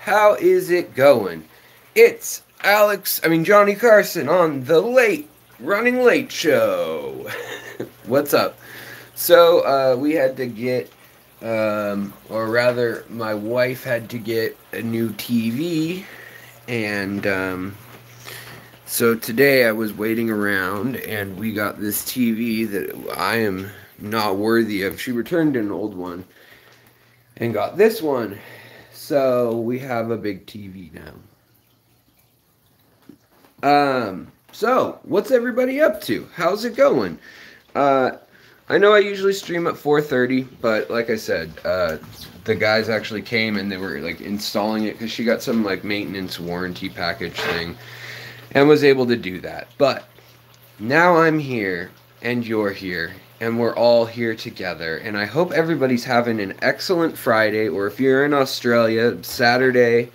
How is it going? It's Alex, I mean Johnny Carson on the late running late show. What's up? So uh, we had to get, um, or rather, my wife had to get a new TV, and um, so today I was waiting around, and we got this TV that I am not worthy of. She returned an old one and got this one. So we have a big TV now. Um, so what's everybody up to? How's it going? Uh, I know I usually stream at 4:30, but like I said, uh, the guys actually came and they were like installing it because she got some like maintenance warranty package thing, and was able to do that. But now I'm here and you're here and we're all here together. And I hope everybody's having an excellent Friday, or if you're in Australia, Saturday.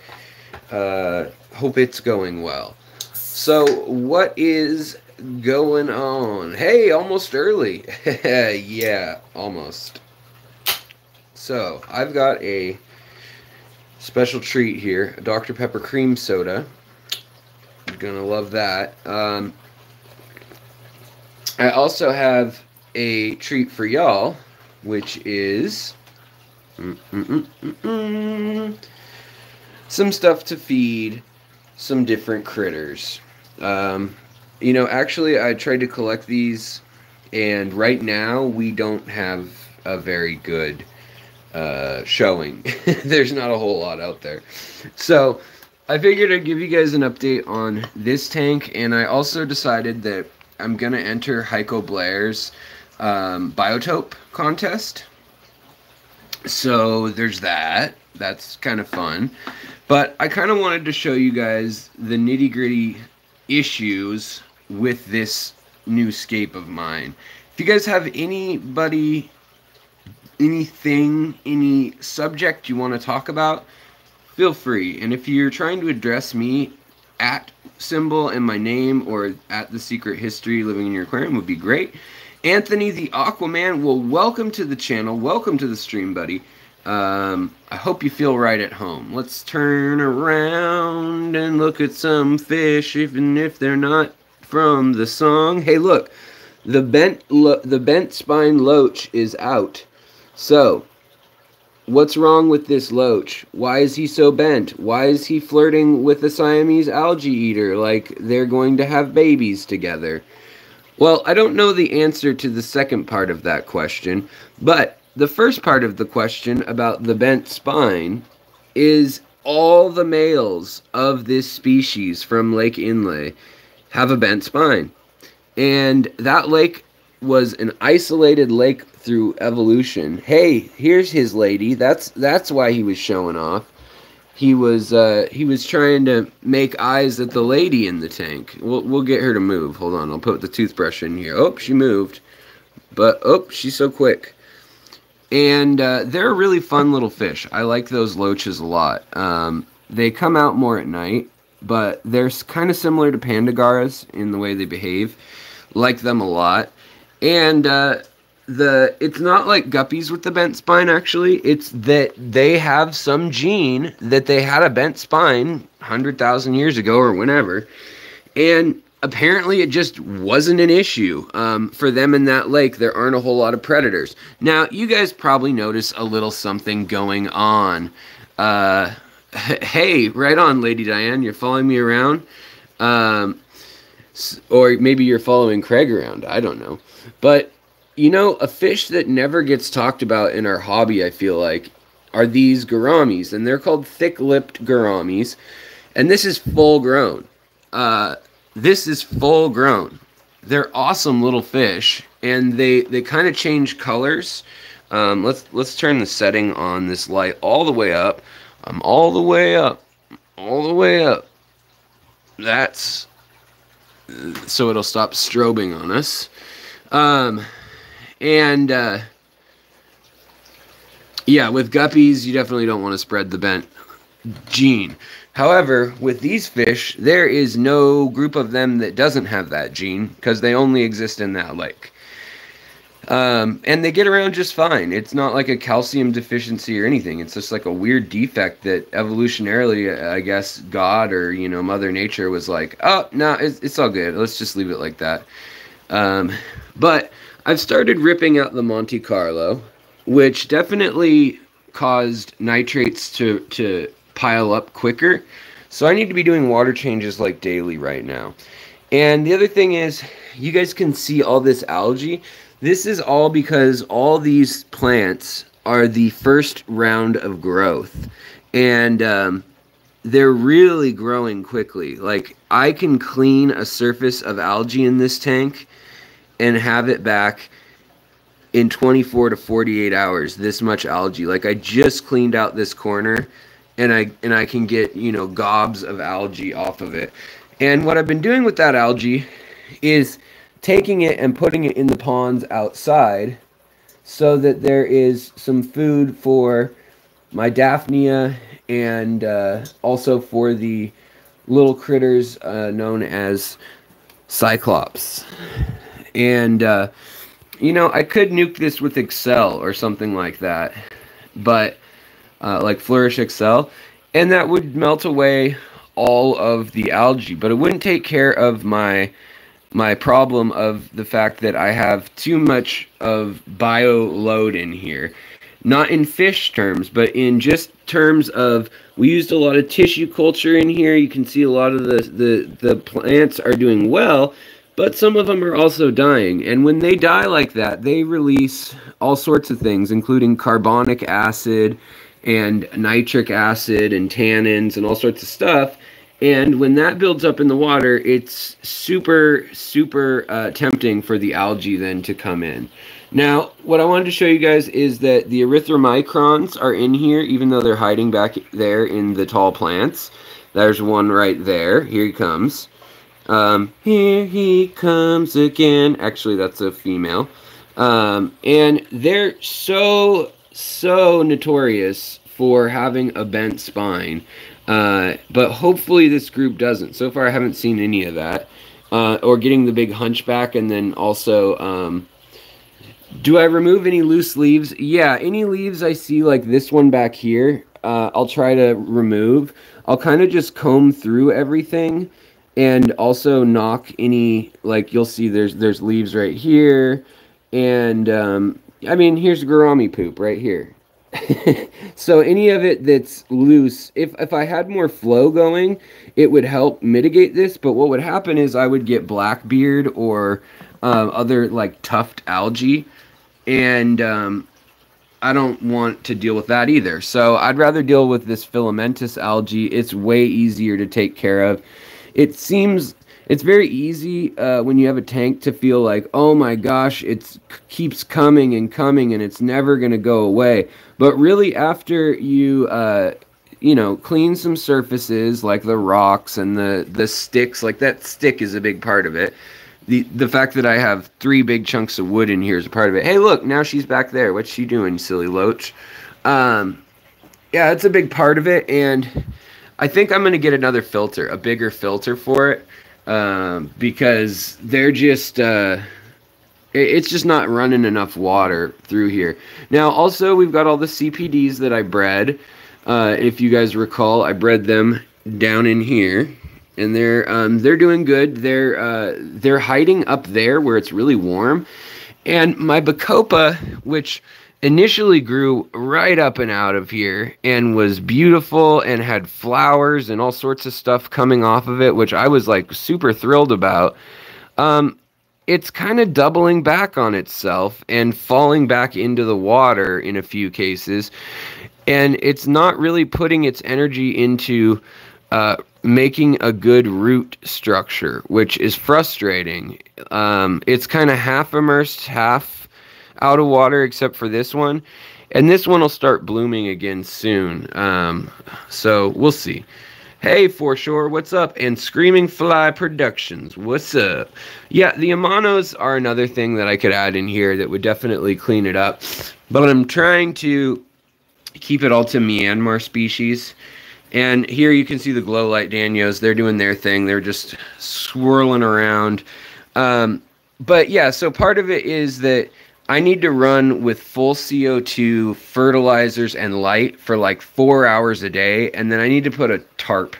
Uh, hope it's going well. So, what is going on? Hey, almost early. yeah, almost. So, I've got a special treat here Dr. Pepper cream soda. You're gonna love that. Um, I also have a treat for y'all, which is mm, mm, mm, some stuff to feed some different critters. Um, you know, actually, I tried to collect these, and right now we don't have a very good uh, showing. There's not a whole lot out there. So, I figured I'd give you guys an update on this tank, and I also decided that I'm going to enter Heiko Bleher's um, Biotope contest. So there's that. That's kind of fun. But I kind of wanted to show you guys the nitty gritty issues with this new scape of mine. If you guys have anybody, anything, any subject you want to talk about, feel free. And if you're trying to address me at symbol and my name or at the secret history living in your aquarium would be great. Anthony the Aquaman, well, welcome to the channel. Welcome to the stream, buddy. Um, I hope you feel right at home. Let's turn around and look at some fish, even if they're not from the song. Hey, look, the bent the bent spine loach is out. So, what's wrong with this loach? Why is he so bent? Why is he flirting with a Siamese algae eater like they're going to have babies together? Well, I don't know the answer to the second part of that question, but the first part of the question about the bent spine is all the males of this species from Lake Inle have a bent spine. And that lake was an isolated lake through evolution. Hey, here's his lady. That's that's why he was showing off he was uh, he was trying to make eyes at the lady in the tank. We'll we'll get her to move. Hold on, I'll put the toothbrush in here. Oh, she moved, but oh, she's so quick. And uh, they're really fun little fish. I like those loaches a lot. Um, they come out more at night, but they're kind of similar to pandagarras in the way they behave. Like them a lot, and uh, the it's not like guppies with the bent spine actually. It's that they have some gene that they had a bent spine 100,000 years ago or whenever. And apparently it just wasn't an issue um, for them in that lake. There aren't a whole lot of predators. Now you guys probably notice a little something going on. Uh, hey right on lady diane. You're following me around? Um, or maybe you're following craig around. I don't know. But you know, a fish that never gets talked about in our hobby, I feel like, are these gouramis, and they're called thick-lipped gouramis, and this is full grown. Uh, this is full grown. They're awesome little fish, and they they kind of change colors. Um, let's let's turn the setting on this light all the way up. I'm um, all the way up, all the way up. That's so it'll stop strobing on us. Um, and uh, yeah, with guppies, you definitely don't want to spread the bent gene. However, with these fish, there is no group of them that doesn't have that gene because they only exist in that lake. Um, and they get around just fine. It's not like a calcium deficiency or anything. It's just like a weird defect that evolutionarily, I guess, God or, you know, Mother Nature was like, oh, no, it's, it's all good. Let's just leave it like that. Um, but I've started ripping out the Monte Carlo, which definitely caused nitrates to, to pile up quicker. So I need to be doing water changes like daily right now. And the other thing is, you guys can see all this algae. This is all because all these plants are the first round of growth. And um, they're really growing quickly. Like, I can clean a surface of algae in this tank and have it back in 24 to 48 hours this much algae like i just cleaned out this corner and i and i can get you know gobs of algae off of it and what i've been doing with that algae is taking it and putting it in the ponds outside so that there is some food for my Daphnia and uh, also for the little critters uh, known as Cyclops. And, uh, you know, I could nuke this with Excel or something like that, but uh, like Flourish Excel, and that would melt away all of the algae, but it wouldn't take care of my my problem of the fact that I have too much of bio load in here. Not in fish terms, but in just terms of we used a lot of tissue culture in here. You can see a lot of the, the, the plants are doing well, but some of them are also dying. And when they die like that, they release all sorts of things, including carbonic acid and nitric acid and tannins and all sorts of stuff and when that builds up in the water, it's super, super uh, tempting for the algae then to come in. Now, what I wanted to show you guys is that the erythromicrons are in here, even though they're hiding back there in the tall plants. There's one right there. Here he comes. Um, here he comes again. Actually, that's a female. Um, and they're so, so notorious for having a bent spine. Uh, but hopefully this group doesn't. So far, I haven't seen any of that. Uh, or getting the big hunchback, and then also, um, do I remove any loose leaves? Yeah, any leaves I see like this one back here, uh, I'll try to remove. I'll kind of just comb through everything, and also knock any like you'll see there's there's leaves right here, and um, I mean here's gourami poop right here. so any of it that's loose, if if I had more flow going, it would help mitigate this. But what would happen is I would get blackbeard or um, other like tuft algae, and um, I don't want to deal with that either. So I'd rather deal with this filamentous algae. It's way easier to take care of. It seems it's very easy uh, when you have a tank to feel like, oh my gosh, it keeps coming and coming and it's never going to go away. But really, after you, uh, you know, clean some surfaces like the rocks and the, the sticks, like that stick is a big part of it. The, the fact that I have three big chunks of wood in here is a part of it. Hey, look, now she's back there. What's she doing, silly loach? Um, yeah, it's a big part of it. And I think I'm going to get another filter, a bigger filter for it um, because they're just uh, it's just not running enough water through here. Now, also we've got all the CPDs that I bred. Uh, if you guys recall, I bred them down in here, and they're um, they're doing good. They're uh, they're hiding up there where it's really warm, and my Bacopa, which initially grew right up and out of here and was beautiful and had flowers and all sorts of stuff coming off of it, which I was like super thrilled about. Um, it's kind of doubling back on itself and falling back into the water in a few cases. And it's not really putting its energy into uh, making a good root structure, which is frustrating. Um, it's kind of half immersed, half out of water except for this one. And this one will start blooming again soon. Um, so we'll see. Hey, Foreshore, what's up? And Screaming Fly Productions, what's up? Yeah, the Amanos are another thing that I could add in here that would definitely clean it up. But I'm trying to keep it all to Myanmar species. And here you can see the glow light Danios. They're doing their thing. They're just swirling around. Um, but yeah, so part of it is that I need to run with full CO2 fertilizers and light for like four hours a day, and then I need to put a tarp,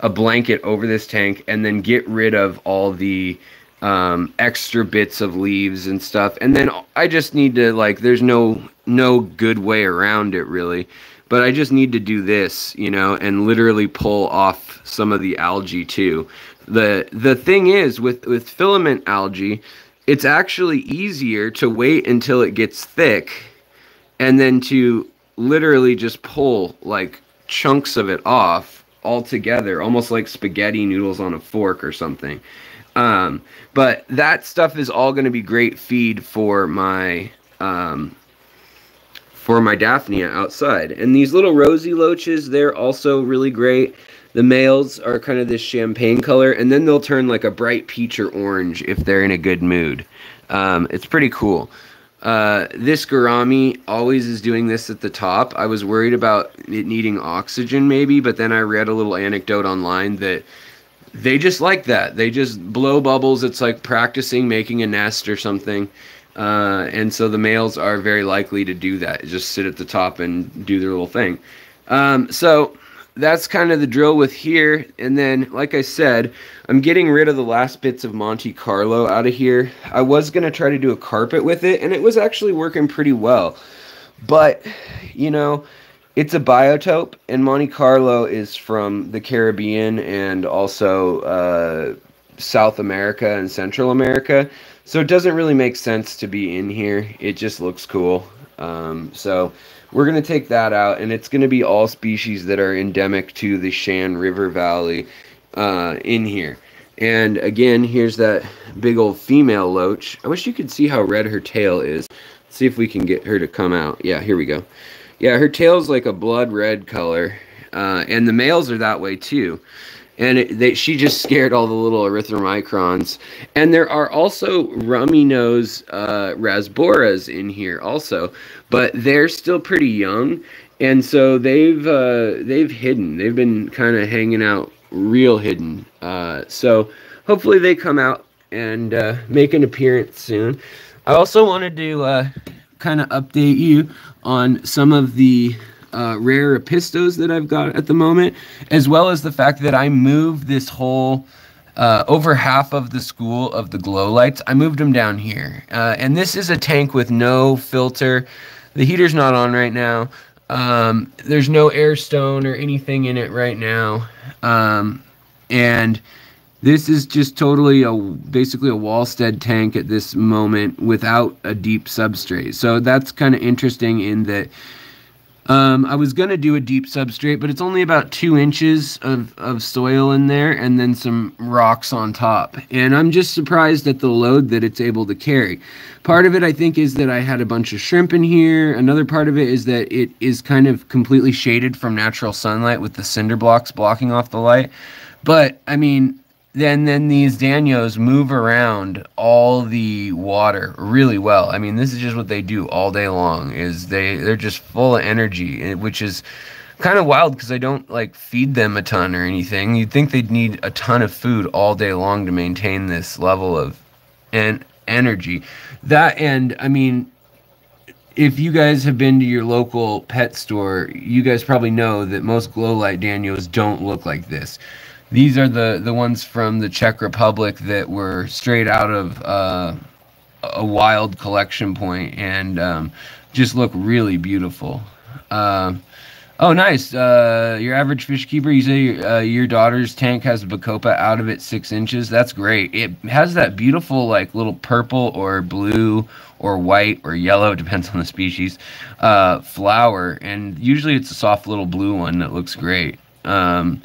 a blanket over this tank, and then get rid of all the um, extra bits of leaves and stuff. And then I just need to like, there's no no good way around it really, but I just need to do this, you know, and literally pull off some of the algae too. The the thing is with with filament algae it's actually easier to wait until it gets thick and then to literally just pull like chunks of it off all together, almost like spaghetti noodles on a fork or something. Um, but that stuff is all going to be great feed for my um, for my Daphnia outside. And these little rosy loaches, they're also really great. The males are kind of this champagne color, and then they'll turn like a bright peach or orange if they're in a good mood. Um, it's pretty cool. Uh, this gourami always is doing this at the top. I was worried about it needing oxygen maybe, but then I read a little anecdote online that they just like that. They just blow bubbles. It's like practicing making a nest or something. Uh, and so the males are very likely to do that. Just sit at the top and do their little thing. Um, so that's kind of the drill with here. And then, like I said, I'm getting rid of the last bits of Monte Carlo out of here. I was going to try to do a carpet with it, and it was actually working pretty well. But, you know, it's a biotope, and Monte Carlo is from the Caribbean and also uh, South America and Central America. So it doesn't really make sense to be in here. It just looks cool. Um, so we're going to take that out, and it's going to be all species that are endemic to the Shan River Valley uh, in here. And again, here's that big old female loach. I wish you could see how red her tail is. Let's see if we can get her to come out. Yeah, here we go. Yeah, her tail's like a blood red color. Uh, and the males are that way too and it, they, she just scared all the little erythromicrons. And there are also rummy nose uh, rasboras in here also, but they're still pretty young, and so they've uh, they've hidden. They've been kind of hanging out real hidden. Uh, so hopefully they come out and uh, make an appearance soon. I also wanted to uh, kind of update you on some of the uh, rare epistos that I've got at the moment, as well as the fact that I moved this whole uh, over half of the school of the glow lights. I moved them down here, uh, and this is a tank with no filter. The heater's not on right now. Um, there's no air stone or anything in it right now, um, and this is just totally a basically a Walstad tank at this moment without a deep substrate. So that's kind of interesting in that um, I was going to do a deep substrate, but it's only about two inches of, of soil in there and then some rocks on top. And I'm just surprised at the load that it's able to carry. Part of it, I think, is that I had a bunch of shrimp in here. Another part of it is that it is kind of completely shaded from natural sunlight with the cinder blocks blocking off the light. But, I mean, then then these danios move around all the water really well. I mean, this is just what they do all day long. Is they they're just full of energy, eh, which is kind of wild because I don't like feed them a ton or anything. You'd think they'd need a ton of food all day long to maintain this level of and energy. That and I mean, if you guys have been to your local pet store, you guys probably know that most glow light danios don't look like this. These are the, the ones from the Czech Republic that were straight out of uh, a wild collection point and um, just look really beautiful. Uh, oh, nice. Uh, your average fish keeper, you say your, uh, your daughter's tank has a Bacopa out of it six inches. That's great. It has that beautiful, like, little purple or blue or white or yellow, depends on the species, uh, flower. And usually it's a soft little blue one that looks great. Um,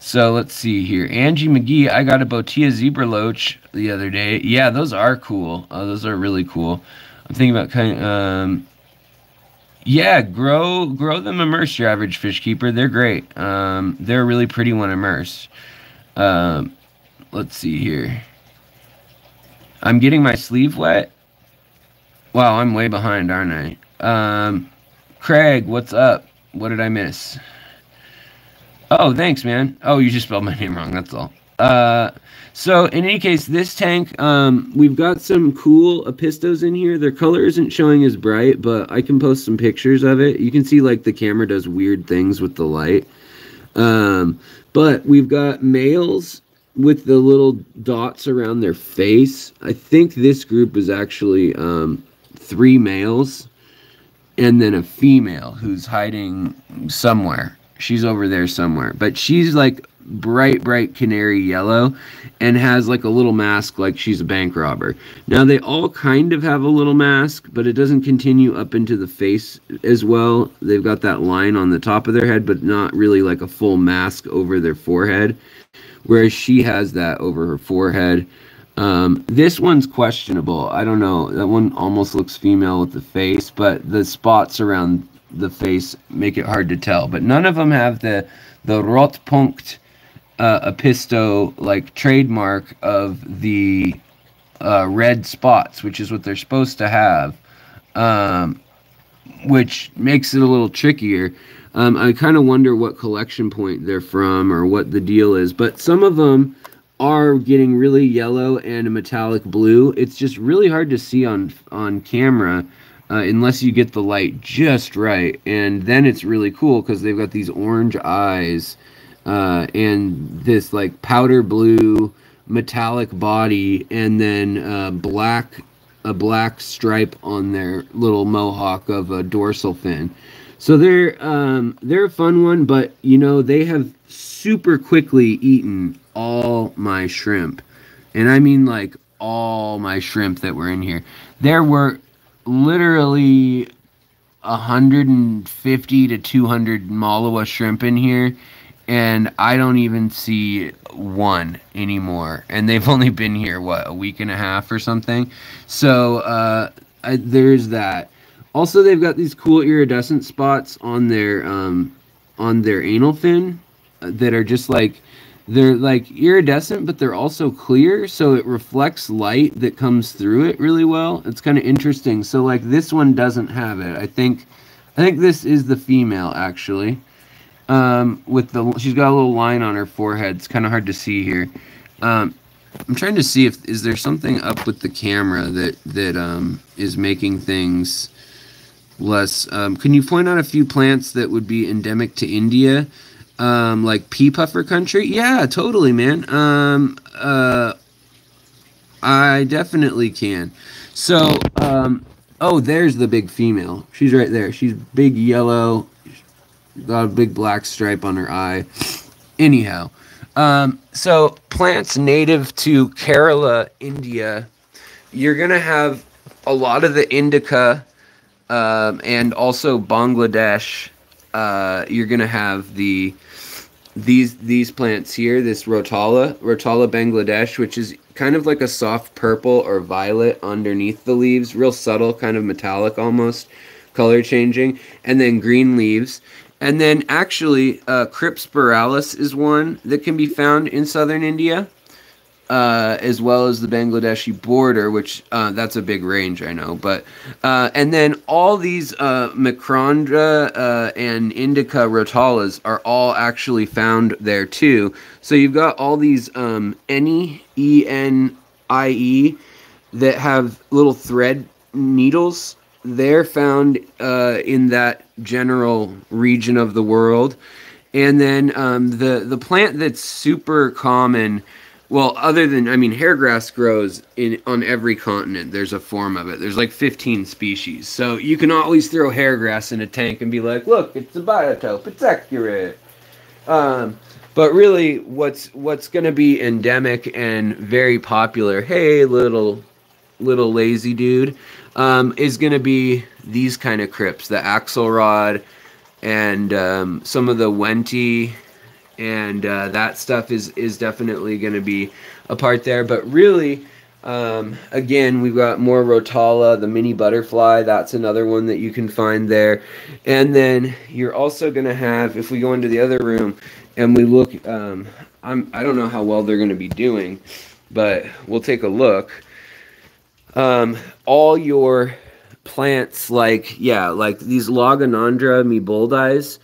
so let's see here. Angie McGee, I got a Botia Zebra Loach the other day. Yeah, those are cool. Uh, those are really cool. I'm thinking about kind of, um, yeah, grow grow them immersed, your average fish keeper. They're great. Um, they're really pretty when immersed. Um, let's see here. I'm getting my sleeve wet. Wow, I'm way behind, aren't I? Um, Craig, what's up? What did I miss? Oh, thanks, man. Oh, you just spelled my name wrong. That's all. Uh, so in any case, this tank, um, we've got some cool apistos in here. Their color isn't showing as bright, but I can post some pictures of it. You can see like the camera does weird things with the light. Um, but we've got males with the little dots around their face. I think this group is actually um, three males and then a female who's hiding somewhere. She's over there somewhere. But she's like bright, bright canary yellow and has like a little mask like she's a bank robber. Now, they all kind of have a little mask, but it doesn't continue up into the face as well. They've got that line on the top of their head, but not really like a full mask over their forehead, whereas she has that over her forehead. Um, this one's questionable. I don't know. That one almost looks female with the face, but the spots around the face make it hard to tell. But none of them have the the Rotpunkt uh, Apisto like trademark of the uh, red spots, which is what they're supposed to have, um, which makes it a little trickier. Um, I kind of wonder what collection point they're from or what the deal is, but some of them are getting really yellow and metallic blue. It's just really hard to see on on camera uh, unless you get the light just right, and then it's really cool because they've got these orange eyes uh, and this like powder blue metallic body, and then uh, black a black stripe on their little mohawk of a dorsal fin. So they're um, they're a fun one, but you know they have super quickly eaten all my shrimp. And I mean like all my shrimp that were in here. There were literally 150 to 200 Malawa shrimp in here and I don't even see one anymore. And they've only been here what a week and a half or something. So uh, I, there's that. Also, they've got these cool iridescent spots on their um, on their anal fin uh, that are just like they're like iridescent, but they're also clear, so it reflects light that comes through it really well. It's kind of interesting. So like this one doesn't have it. I think I think this is the female actually. Um, with the she's got a little line on her forehead. It's kind of hard to see here. Um, I'm trying to see if is there something up with the camera that that um, is making things less. Um, can you point out a few plants that would be endemic to India? Um, like pea puffer country. Yeah, totally, man. Um, uh, I definitely can. So, um, oh, there's the big female. She's right there. She's big yellow, got a big black stripe on her eye. Anyhow, um, so plants native to Kerala, India, you're gonna have a lot of the indica, um, and also Bangladesh. Uh, you're gonna have the these these plants here, this Rotala, Rotala Bangladesh, which is kind of like a soft purple or violet underneath the leaves, real subtle, kind of metallic almost, color changing, and then green leaves. And then actually, uh, Crypt spiralis is one that can be found in southern India uh, as well as the Bangladeshi border, which uh, that's a big range, I know. But uh, and then all these uh, Macrandra uh, and Indica rotalas are all actually found there too. So you've got all these um, Eni E N I E that have little thread needles. They're found uh, in that general region of the world. And then um, the the plant that's super common well, other than I mean, hairgrass grows in on every continent. There's a form of it. There's like 15 species, so you can always throw hairgrass in a tank and be like, "Look, it's a biotope. It's accurate." Um, but really, what's what's going to be endemic and very popular? Hey, little little lazy dude, um, is going to be these kind of crypts, the Axelrod, and um, some of the Wendtii and uh, that stuff is is definitely going to be a part there. But really, um, again, we've got more Rotala, the mini butterfly. That's another one that you can find there. And then you're also going to have, if we go into the other room and we look, um, I'm I don't know how well they're going to be doing, but we'll take a look. Um, all your plants, like yeah, like these Lagenandra meboldies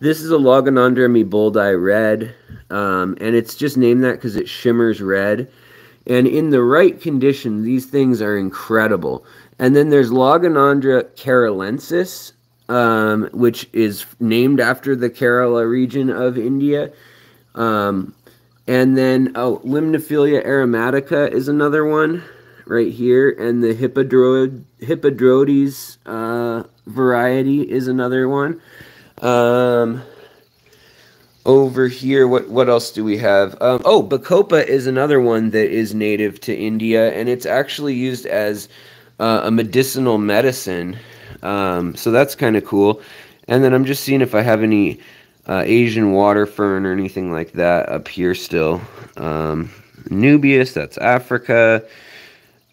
this is a Lagenandra meeboldii red. um, and it's just named that because it shimmers red. And in the right condition, these things are incredible. And then there's Lagenandra keralensis, um, which is named after the Kerala region of India. Um, and then, oh, Limnophila aromatica is another one right here. And the Hippodroid, Hippodrotes uh, variety is another one. Um, over here, what, what else do we have? Um, oh, Bacopa is another one that is native to India, and it's actually used as uh, a medicinal medicine. Um, so that's kind of cool. And then I'm just seeing if I have any uh, Asian water fern or anything like that up here still. Um, Nubius, that's Africa.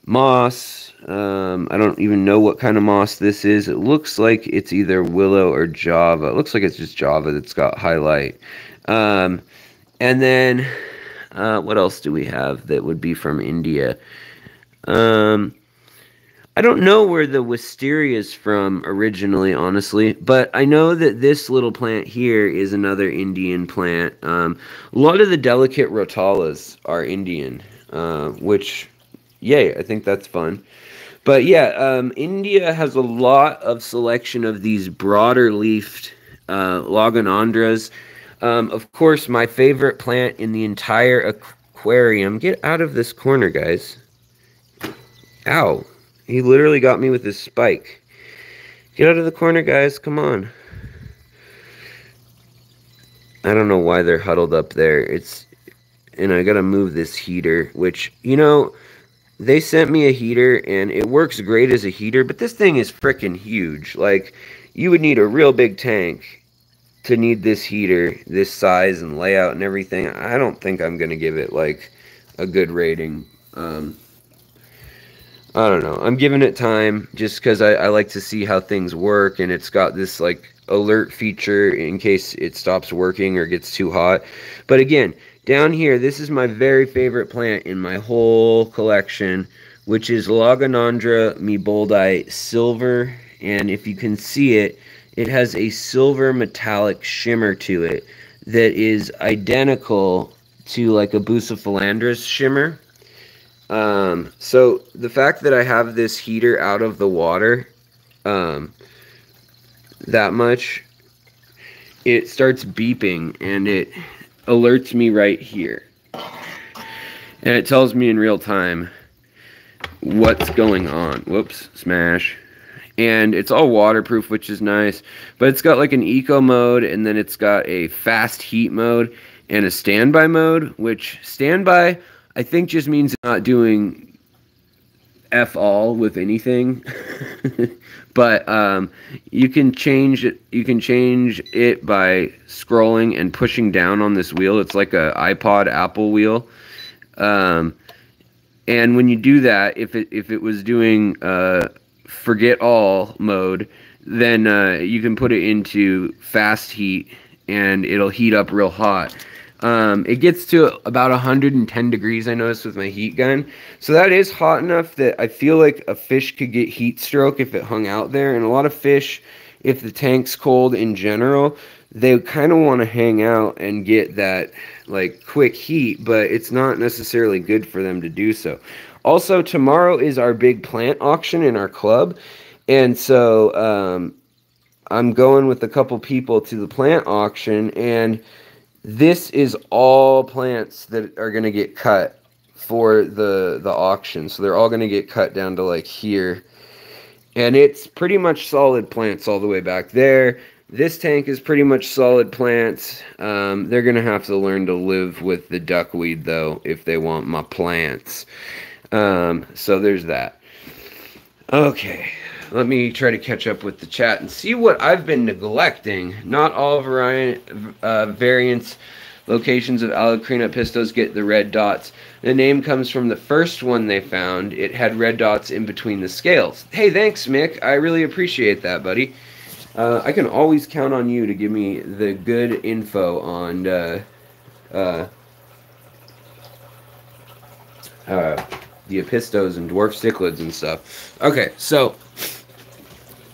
Moss, um, I don't even know what kind of moss this is. It looks like it's either willow or java. It looks like it's just java that's got highlight. Um, and then, uh, what else do we have that would be from India? Um, I don't know where the wisteria is from originally, honestly, but I know that this little plant here is another Indian plant. Um, a lot of the delicate rotalas are Indian, uh, which, yay, I think that's fun. But yeah, um, India has a lot of selection of these broader leafed uh. Um, of course, my favorite plant in the entire aquarium. Get out of this corner, guys. Ow. He literally got me with his spike. Get out of the corner, guys. Come on. I don't know why they're huddled up there. It's and I gotta move this heater, which you know they sent me a heater and it works great as a heater, but this thing is freaking huge. Like you would need a real big tank to need this heater, this size and layout and everything. I don't think I'm gonna give it like a good rating. Um, I don't know. I'm giving it time just because I, I, like to see how things work, and it's got this like alert feature in case it stops working or gets too hot. But again, down here, this is my very favorite plant in my whole collection, which is Lagenandra meeboldii silver. And if you can see it, it has a silver metallic shimmer to it that is identical to like a Bucephalandras shimmer. Um, so the fact that I have this heater out of the water um, that much, it starts beeping and it alerts me right here. And it tells me in real time what's going on. Whoops, smash. And it's all waterproof, which is nice. But it's got like an eco mode, and then it's got a fast heat mode and a standby mode, which standby I think just means not doing f all with anything. but um, you can change it. You can change it by scrolling and pushing down on this wheel. It's like a iPod Apple wheel. Um, and when you do that, if it if it was doing uh, forget all mode, then uh, you can put it into fast heat and it'll heat up real hot. Um, it gets to about 110 degrees, I noticed, with my heat gun. So that is hot enough that I feel like a fish could get heat stroke if it hung out there. And a lot of fish, if the tank's cold in general, they kind of want to hang out and get that like quick heat, but it's not necessarily good for them to do so. Also, tomorrow is our big plant auction in our club. And so um, I'm going with a couple people to the plant auction and this is all plants that are going to get cut for the the auction. So they're all going to get cut down to like here. And it's pretty much solid plants all the way back there. This tank is pretty much solid plants. Um, they're going to have to learn to live with the duckweed, though, if they want my plants. Um, so there's that. Okay let me try to catch up with the chat and see what I've been neglecting. Not all variant, uh, variants locations of Allocrina pistos get the red dots. The name comes from the first one they found. It had red dots in between the scales. Hey, thanks, Mick. I really appreciate that, buddy. Uh, I can always count on you to give me the good info on uh, uh, uh the Apistos and dwarf cichlids and stuff. Okay, so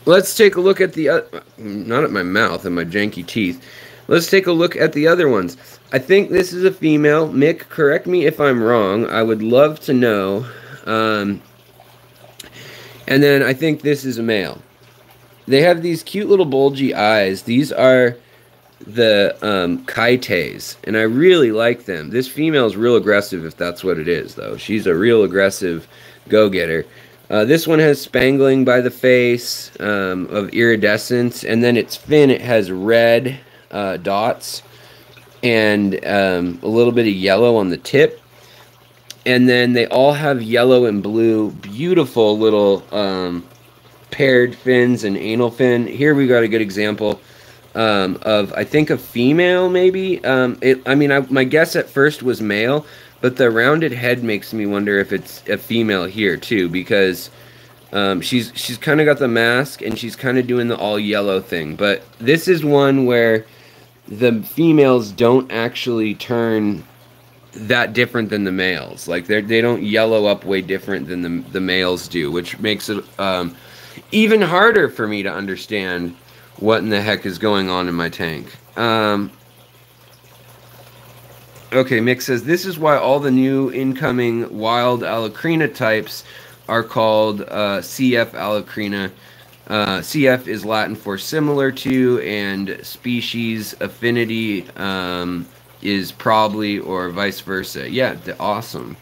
Let's take a look at the, uh, not at my mouth and my janky teeth. let's take a look at the other ones. I think this is a female. Mick, correct me if I'm wrong. I would love to know. Um, and then I think this is a male. They have these cute little bulgy eyes. These are the um, kaites, and I really like them. This female is real aggressive, if that's what it is, though. She's a real aggressive go-getter. Uh, this one has spangling by the face um, of iridescence, and then its fin, it has red uh, dots and um, a little bit of yellow on the tip. And then they all have yellow and blue, beautiful little um, paired fins and anal fin. Here we got a good example um, of I think a female maybe. Um, it, I mean, I, my guess at first was male, but the rounded head makes me wonder if it's a female here too because um, she's she's kind of got the mask and she's kind of doing the all yellow thing. But this is one where the females don't actually turn that different than the males. Like they they don't yellow up way different than the the males do, which makes it um, even harder for me to understand what in the heck is going on in my tank. Um, okay, Mick says this is why all the new incoming wild Allocrina types are called uh, CF Allocrina. Uh, CF is Latin for similar to, and species affinity um, is probably or vice versa. Yeah, awesome.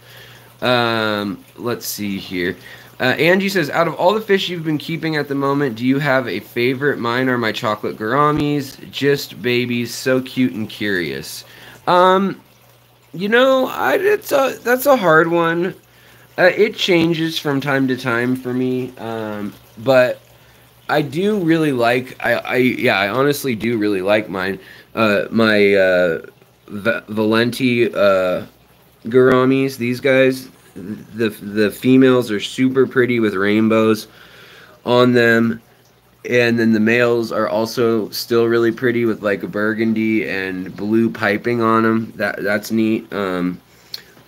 Um, let's see here. Uh, Angie says, out of all the fish you've been keeping at the moment, do you have a favorite? Mine are my chocolate gouramis, just babies, so cute and curious. Um, you know, I, it's a that's a hard one. Uh, it changes from time to time for me, um, but I do really like. I, I yeah, I honestly do really like mine. Uh, my uh, Valenti uh, gouramis, these guys, the the females are super pretty with rainbows on them and then the males are also still really pretty with like a burgundy and blue piping on them that that's neat. Um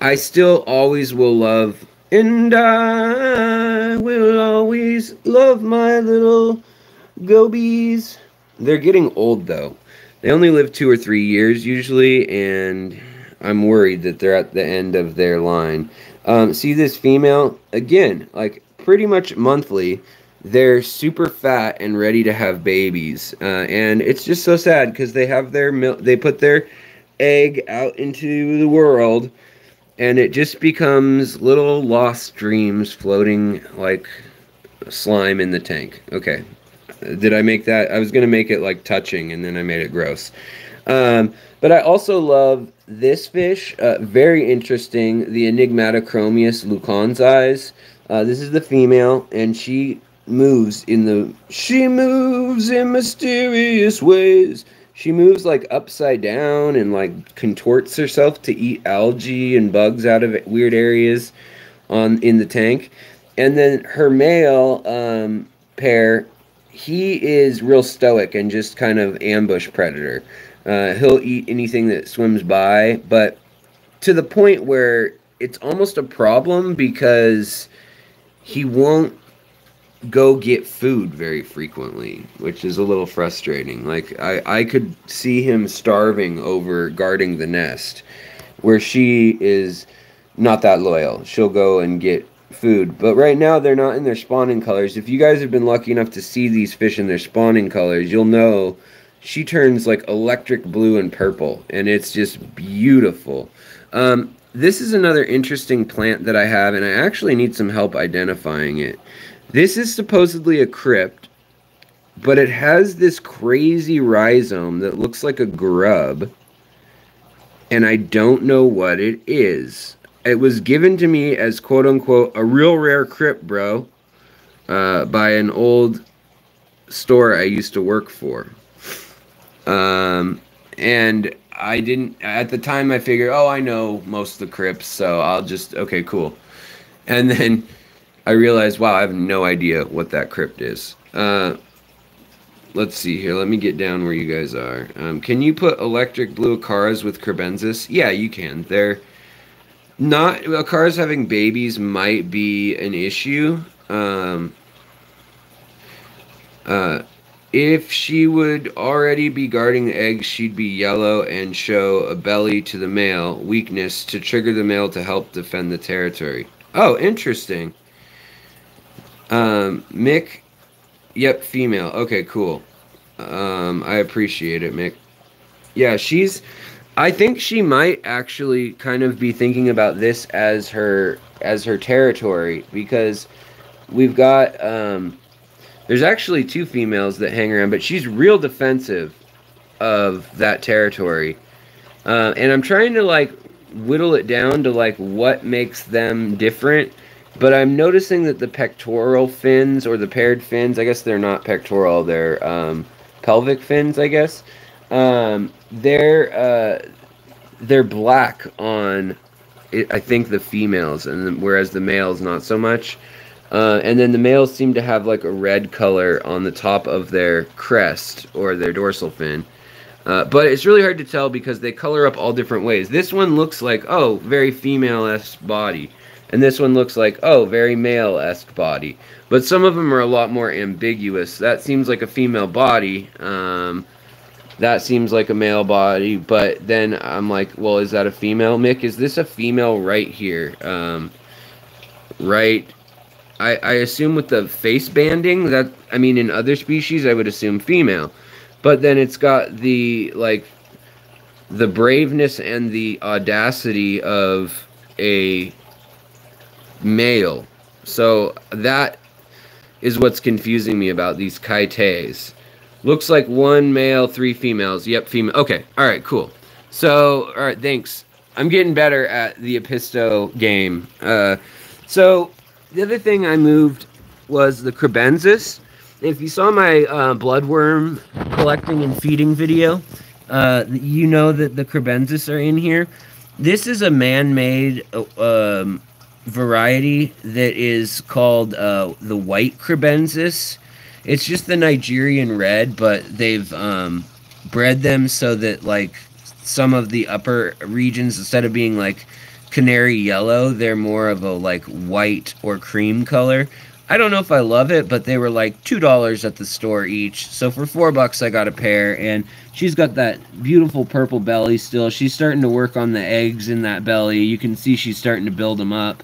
i still always will love and i will always love my little gobies. They're getting old though. They only live two or three years usually and i'm worried that they're at the end of their line. Um, see this female? Again, like pretty much monthly. They're super fat and ready to have babies, uh, and it's just so sad because they have their milk. They put their egg out into the world, and it just becomes little lost dreams floating like slime in the tank. Okay, did I make that? I was gonna make it like touching, and then I made it gross. Um, but I also love this fish, uh, very interesting. The Enigmatochromis lucanusi. Uh, this is the female, and she moves in the. She moves in mysterious ways. She moves like upside down and like contorts herself to eat algae and bugs out of weird areas on in the tank. And then her male um, pair, he is real stoic and just kind of ambush predator. Uh, he'll eat anything that swims by, but to the point where it's almost a problem because he won't go get food very frequently, which is a little frustrating. Like I, I could see him starving over guarding the nest, where she is not that loyal. She'll go and get food. But right now they're not in their spawning colors. If you guys have been lucky enough to see these fish in their spawning colors, you'll know she turns like electric blue and purple, and it's just beautiful. Um, this is another interesting plant that I have, and I actually need some help identifying it. This is supposedly a crypt, but it has this crazy rhizome that looks like a grub, and I don't know what it is. It was given to me as quote unquote a real rare crypt, bro, uh, by an old store I used to work for. Um, and I didn't at the time. I figured, oh, I know most of the crypts, so I'll just okay, cool. And then I realized, wow, I have no idea what that crypt is. Uh, let's see here. Let me get down where you guys are. Um, can you put electric blue cars with kribensis? Yeah, you can. They're not well, cars having babies might be an issue. Um, uh, If she would already be guarding the eggs, she'd be yellow and show a belly to the male, weakness to trigger the male to help defend the territory. Oh, interesting. Um, Mick, yep, female. Okay, cool. Um, I appreciate it, Mick. Yeah, she's. I think she might actually kind of be thinking about this as her as her territory because we've got um, there's actually two females that hang around, but she's real defensive of that territory, uh, and I'm trying to like whittle it down to like what makes them different. But I'm noticing that the pectoral fins or the paired fins, I guess they're not pectoral, they're um, pelvic fins, I guess. Um, they're uh, they're black on, I think the females, and whereas the males not so much. Uh, and then the males seem to have like a red color on the top of their crest or their dorsal fin. Uh, but it's really hard to tell because they color up all different ways. This one looks like, oh, very female-esque body. And this one looks like, oh, very male-esque body. But some of them are a lot more ambiguous. That seems like a female body. Um, that seems like a male body, but then I'm like, well, is that a female? Mick, is this a female right here? Um, right, I, I assume with the face banding, that, I mean, in other species, I would assume female. But then it's got the, like, the braveness and the audacity of a male. So that is what's confusing me about these kaites. Looks like one male, three females. Yep, female. Okay, all right, cool. So, all right, thanks. I'm getting better at the Apisto game. Uh, so, the other thing I moved was the kribensis. If you saw my uh, bloodworm collecting and feeding video, uh, you know that the kribensis are in here. This is a man-made uh, um, variety that is called uh, the white kribensis. It's just the Nigerian red, but they've um, bred them so that like some of the upper regions, instead of being like canary yellow, they're more of a like white or cream color. I don't know if I love it, but they were like two dollars at the store each. So for four bucks, I got a pair, and she's got that beautiful purple belly still. She's starting to work on the eggs in that belly. You can see she's starting to build them up.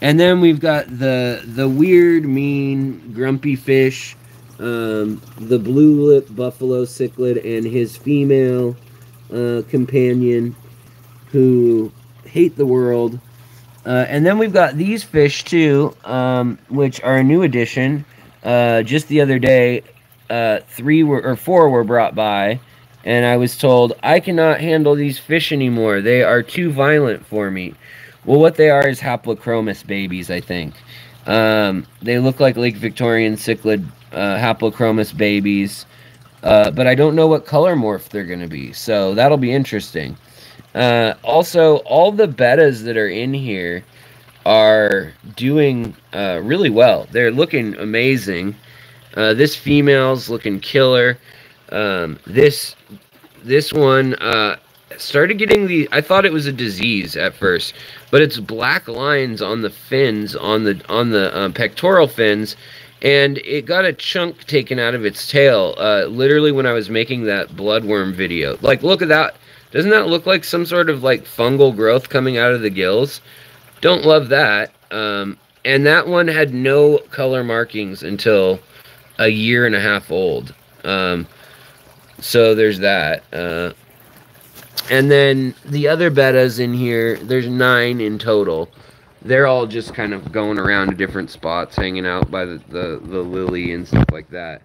And then we've got the the weird, mean, grumpy fish um, the blue lip buffalo cichlid and his female uh, companion who hate the world. Uh, and then we've got these fish too, um, which are a new addition. Uh, just the other day, uh, three were, or four were brought by, and I was told I cannot handle these fish anymore. They are too violent for me. Well, what they are is haplochromis babies, I think. Um, they look like Lake Victorian cichlid uh, haplochromis babies. Uh, but I don't know what color morph they're going to be. So that'll be interesting. Uh, also, all the bettas that are in here are doing uh, really well. They're looking amazing. Uh, this female's looking killer. Um, this this one uh, started getting the. I thought it was a disease at first, but it's black lines on the fins on the on the um, pectoral fins and it got a chunk taken out of its tail uh, literally when i was making that bloodworm video like look at that doesn't that look like some sort of like fungal growth coming out of the gills don't love that um, and that one had no color markings until a year and a half old um, so there's that uh, and then the other bettas in here there's nine in total they're all just kind of going around to different spots, hanging out by the, the, the lily and stuff like that.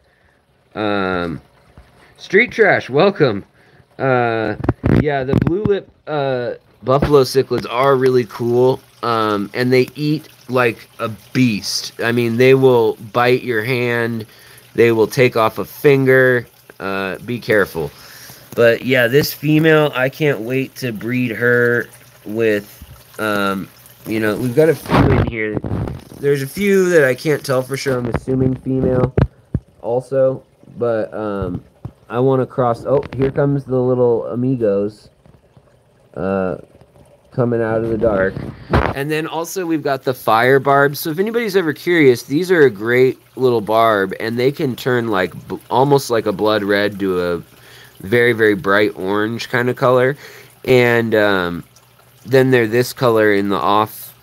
Um, Street Trash, welcome. Uh, yeah, the blue lip uh, buffalo cichlids are really cool, um, and they eat like a beast. I mean, they will bite your hand, they will take off a finger. Uh, be careful. But yeah, this female, I can't wait to breed her with um, you know, we've got a few in here. There's a few that I can't tell for sure. I'm assuming female also. But um, I want to cross. Oh, here comes the little amigos uh, coming out of the dark. And then also we've got the fire barbs. So if anybody's ever curious, these are a great little barb, and they can turn like almost like a blood red to a very very bright orange kind of color, and um, then they're this color in the off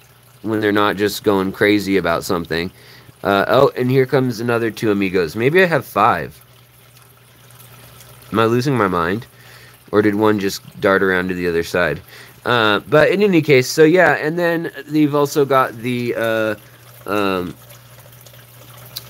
when they're not just going crazy about something. Uh, oh, and here comes another two amigos. Maybe I have five. Am I losing my mind? Or did one just dart around to the other side? Uh, but in any case, so yeah, and then you've also got the uh, um,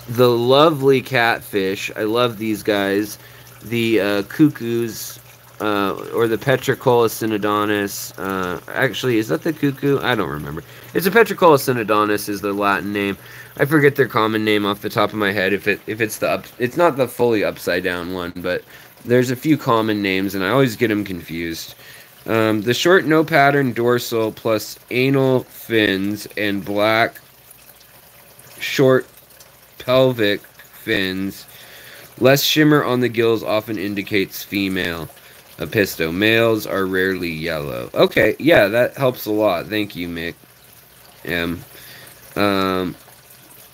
the lovely catfish. I love these guys. The uh, cuckoos, uh, or the Petricola synodontis. Uh, actually, is that the cuckoo? I don't remember. It's a Petricola synodontis is the Latin name. I forget their common name off the top of my head. If it if it's the up, it's not the fully upside down one, but there's a few common names, and I always get them confused. Um, the short no pattern dorsal plus anal fins and black short pelvic fins. Less shimmer on the gills often indicates female. Apisto. Males are rarely yellow. Okay, yeah, that helps a lot. Thank you, Mick. M. Um,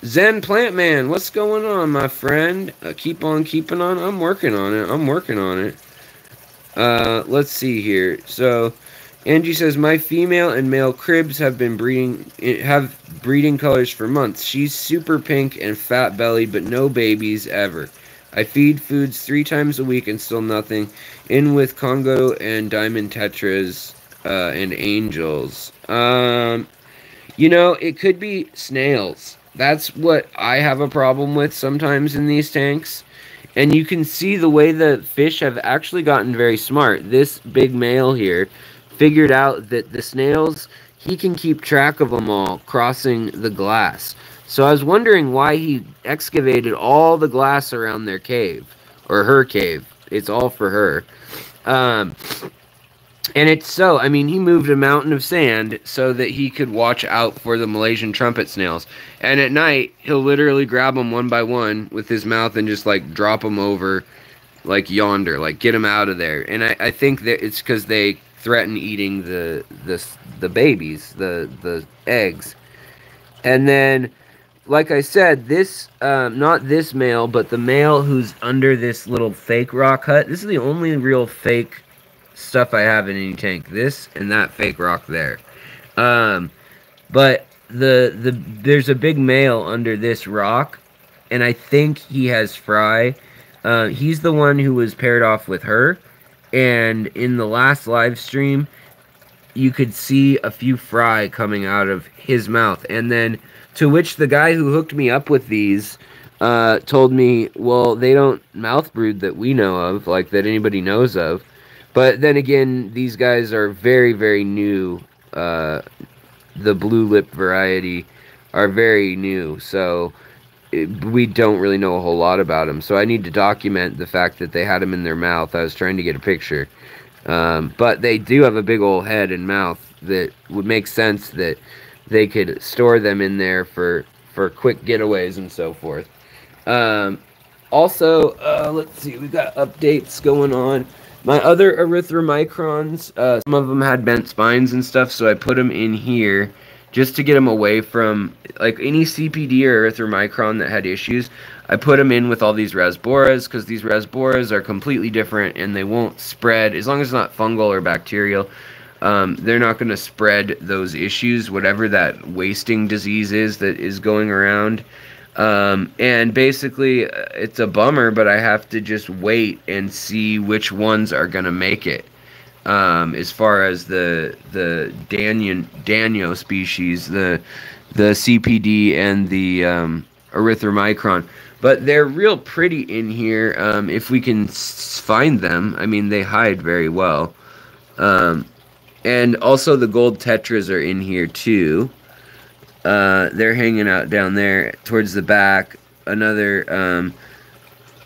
Zen Plant Man, what's going on, my friend? Uh, keep on keeping on. I'm working on it. I'm working on it. Uh, let's see here. So, Angie says my female and male cribs have been breeding have breeding colors for months. She's super pink and fat belly, but no babies ever. I feed foods three times a week and still nothing. In with Congo and Diamond Tetras uh, and Angels. Um, you know, it could be snails. That's what I have a problem with sometimes in these tanks. And you can see the way the fish have actually gotten very smart. This big male here figured out that the snails, he can keep track of them all crossing the glass. So I was wondering why he excavated all the glass around their cave, or her cave. It's all for her. Um, and it's so, I mean, he moved a mountain of sand so that he could watch out for the Malaysian trumpet snails. And at night, he'll literally grab them one by one with his mouth and just like drop them over like yonder, like get them out of there. And I, I think that it's because they threaten eating the, the, the babies, the, the eggs. And then, like I said, this, um, not this male, but the male who's under this little fake rock hut. This is the only real fake stuff I have in any tank. This and that fake rock there. Um, but the the there's a big male under this rock, and I think he has fry. Uh, he's the one who was paired off with her, and in the last live stream, you could see a few fry coming out of his mouth, and then to which the guy who hooked me up with these uh, told me, well, they don't mouth brood that we know of, like that anybody knows of. But then again, these guys are very, very new. Uh, the blue lip variety are very new, so it, we don't really know a whole lot about them. So I need to document the fact that they had them in their mouth. I was trying to get a picture. Um, but they do have a big old head and mouth that would make sense that they could store them in there for, for quick getaways and so forth. Um, also, uh, let's see, we've got updates going on. My other erythromicrons, uh, some of them had bent spines and stuff, so I put them in here just to get them away from, like, any CPD or erythromicron that had issues. I put them in with all these rasboras, because these rasboras are completely different, and they won't spread, as long as it's not fungal or bacterial, um, they're not going to spread those issues, whatever that wasting disease is that is going around. Um, and basically, uh, it's a bummer, but I have to just wait and see which ones are gonna make it. Um, as far as the the Danio, Danio species, the the CPD and the um, erythromicron, but they're real pretty in here. Um, if we can find them, I mean, they hide very well. Um, and also the gold tetras are in here too. Uh, they're hanging out down there towards the back. Another, um,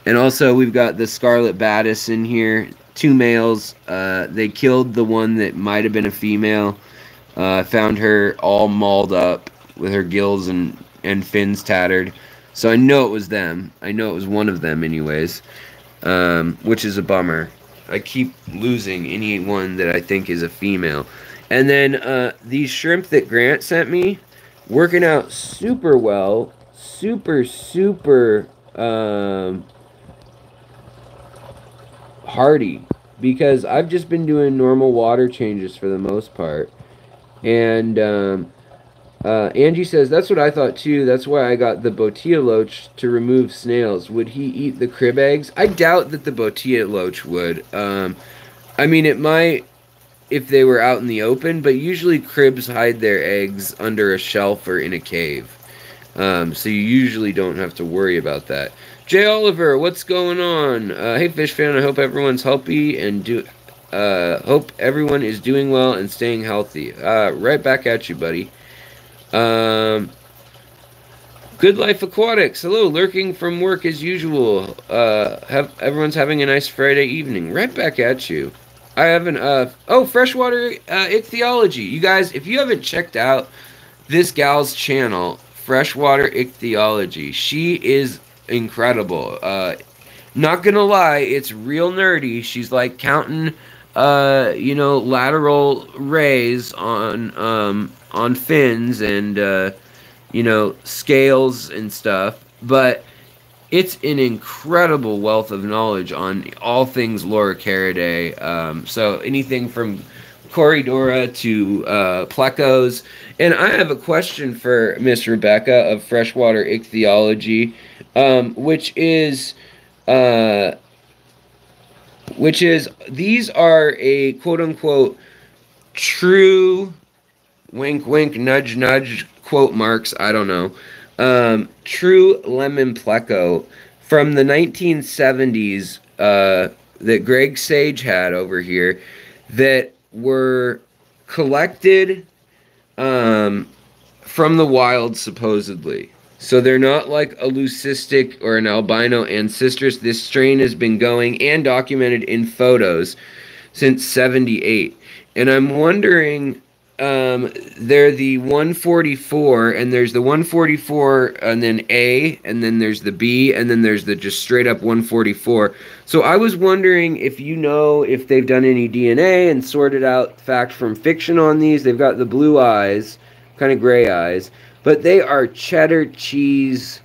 and also we've got the Scarlet Batis in here. Two males. Uh, they killed the one that might have been a female. Uh, found her all mauled up with her gills and, and fins tattered. So I know it was them. I know it was one of them, anyways. Um, which is a bummer. I keep losing anyone that I think is a female. And then uh, these shrimp that Grant sent me, working out super well, super super um, hardy because I've just been doing normal water changes for the most part. And um, uh, Angie says, that's what I thought too. That's why I got the Botia loach to remove snails. Would he eat the crib eggs? I doubt that the Botia loach would. Um, I mean, it might if they were out in the open, but usually cribs hide their eggs under a shelf or in a cave. Um, so you usually don't have to worry about that. Jay Oliver, what's going on? Uh, hey, Fish Fan, I hope everyone's healthy and do. Uh, hope everyone is doing well and staying healthy. Uh, right back at you, buddy. Um, Good Life Aquatics. Hello, lurking from work as usual. Uh, have everyone's having a nice Friday evening. Right back at you. I haven't. Uh, oh, freshwater uh, ichthyology. You guys, if you haven't checked out this gal's channel, freshwater ichthyology, she is incredible. Uh, not gonna lie, it's real nerdy. She's like counting, uh, you know, lateral rays on um on fins and uh, you know scales and stuff, but it's an incredible wealth of knowledge on all things Loricariidae. Um, so anything from Corydora to uh, plecos. And I have a question for Miss Rebecca of Freshwater Ichthyology, um, which is, uh, which is these are a quote unquote true wink, wink, nudge, nudge, quote marks, I don't know. Um, true lemon pleco from the 1970s uh, that Greg Sage had over here that were collected um, from the wild, supposedly. So they're not like a leucistic or an albino ancistrus. This strain has been going and documented in photos since 78. And I'm wondering um, they're the 144, and there's the 144, and then A, and then there's the B, and then there's the just straight up 144. So I was wondering if you know if they've done any DNA and sorted out fact from fiction on these. They've got the blue eyes, kind of gray eyes, but they are cheddar cheese.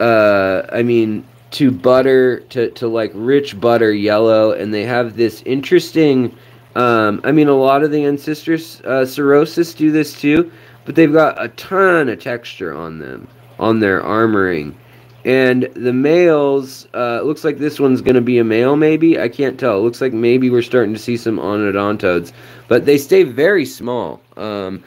Uh, I mean, to butter, to, to like rich butter yellow, and they have this interesting um, I mean, a lot of the Ancistrus uh, cirrhosus do this too, but they've got a ton of texture on them, on their armoring. And the males, uh, looks like this one's going to be a male, maybe. I can't tell. It looks like maybe we're starting to see some onodontodes, but they stay very small. Um,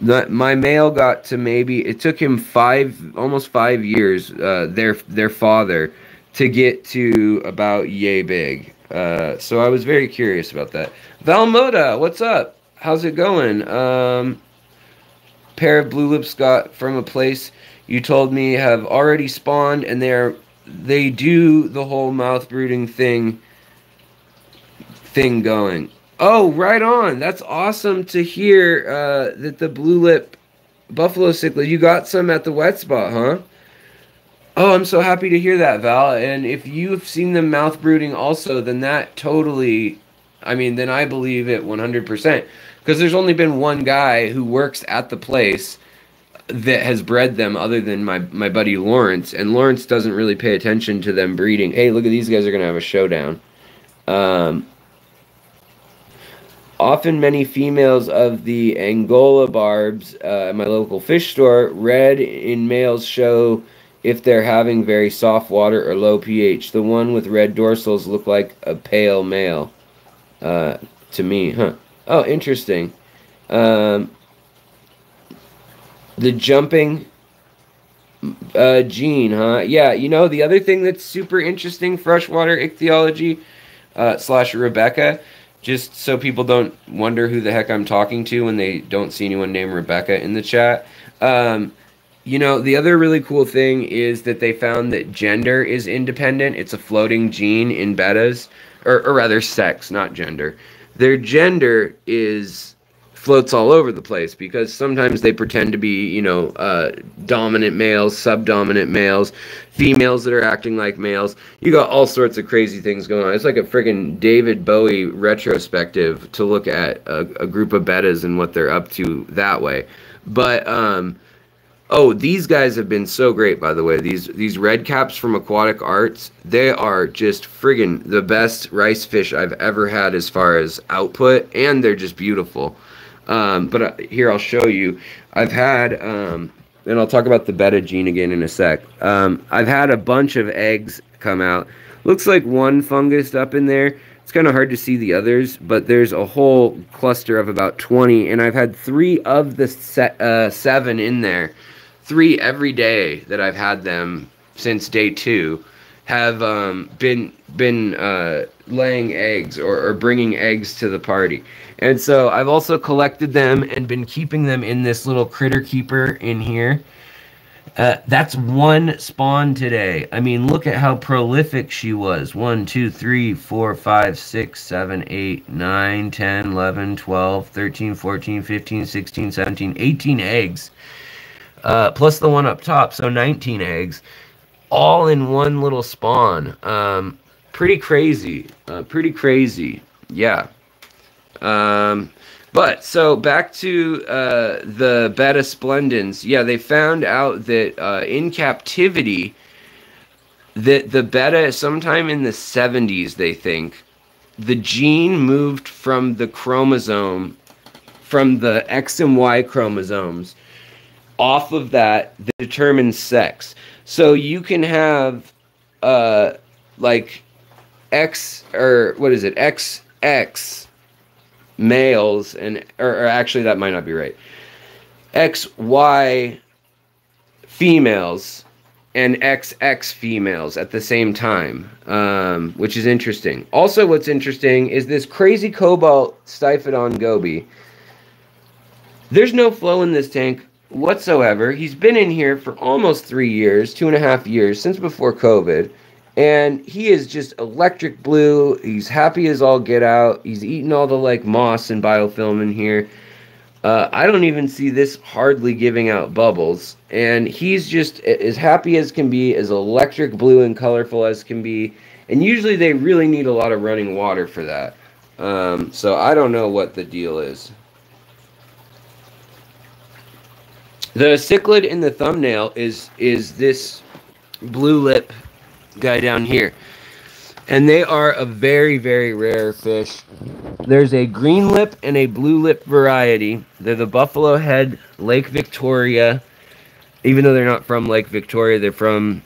my male got to maybe it took him five, almost five years. Uh, their their father to get to about yay big. Uh, so I was very curious about that. Valmoda, what's up? How's it going? Um, pair of blue lips got from a place you told me have already spawned, and they're they do the whole mouth brooding thing thing going. Oh, right on. That's awesome to hear uh, that the blue lip buffalo cichlid. You got some at the wet spot, huh? Oh, I'm so happy to hear that, Val. And if you've seen them mouth brooding also, then that totally, I mean, then I believe it 100%. Because there's only been one guy who works at the place that has bred them other than my, my buddy Lawrence. And Lawrence doesn't really pay attention to them breeding. Hey, look at these guys are going to have a showdown. Um, often many females of the Angola barbs uh, at my local fish store, red in males show if they're having very soft water or low pH. The one with red dorsals look like a pale male uh, to me, huh? Oh, interesting. Um, the jumping uh, gene, huh? Yeah, you know, the other thing that's super interesting, freshwater ichthyology uh, slash Rebecca, just so people don't wonder who the heck I'm talking to when they don't see anyone named Rebecca in the chat. Um, you know, the other really cool thing is that they found that gender is independent. It's a floating gene in bettas, or, or rather, sex, not gender. Their gender is floats all over the place because sometimes they pretend to be, you know, uh, dominant males, subdominant males, females that are acting like males. You got all sorts of crazy things going on. It's like a friggin' David Bowie retrospective to look at a, a group of bettas and what they're up to that way. But um, Oh, these guys have been so great, by the way. These these red caps from Aquatic Arts, they are just friggin' the best rice fish I've ever had as far as output, and they're just beautiful. Um, but uh, here I'll show you. I've had, um, and I'll talk about the betta gene again in a sec. Um, I've had a bunch of eggs come out. Looks like one fungus up in there. It's kind of hard to see the others, but there's a whole cluster of about 20, and I've had three of the se uh, seven in there three every day that I've had them since day two have um, been been uh, laying eggs or, or bringing eggs to the party. And so I've also collected them and been keeping them in this little critter keeper in here. Uh, that's one spawn today. I mean, look at how prolific she was. 1, 2, 3, 4, 5, 6, 7, 8, 9, 10, 11, 12, 13, 14, 15, 16, 17, 18 eggs uh, plus the one up top, so 19 eggs, all in one little spawn. Um, pretty crazy, uh, pretty crazy, yeah. Um, but so back to uh, the betta splendens. Yeah, they found out that uh, in captivity, that the betta sometime in the 70s, they think, the gene moved from the chromosome, from the X and Y chromosomes off of that that determines sex. So you can have uh like X or what is it? XX males and or, or actually that might not be right. XY females and XX females at the same time, um, which is interesting. Also, what's interesting is this crazy cobalt Stiphodon goby. There's no flow in this tank whatsoever. He's been in here for almost three years, two and a half years, since before COVID. And he is just electric blue. He's happy as all get out. He's eating all the like moss and biofilm in here. Uh, I don't even see this hardly giving out bubbles. And he's just as happy as can be, as electric blue and colorful as can be. And usually they really need a lot of running water for that. Um, so I don't know what the deal is. The cichlid in the thumbnail is is this blue lip guy down here. And they are a very, very rare fish. There's a green lip and a blue lip variety. They're the Buffalo Head Lake Victoria. Even though they're not from Lake Victoria, they're from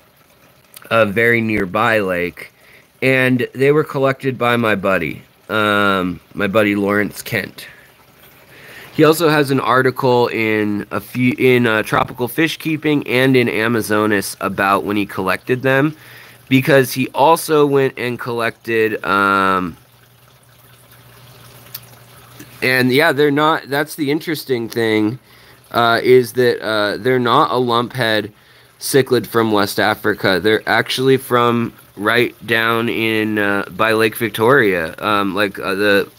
a very nearby lake. And they were collected by my buddy, um, my buddy Lawrence Kent. He also has an article in a few in uh, Tropical Fish Keeping and in Amazonas about when he collected them, because he also went and collected. Um, and yeah, they're not. That's the interesting thing, uh, is that uh, they're not a lumphead cichlid from West Africa. They're actually from right down in uh, by Lake Victoria, um, like uh, the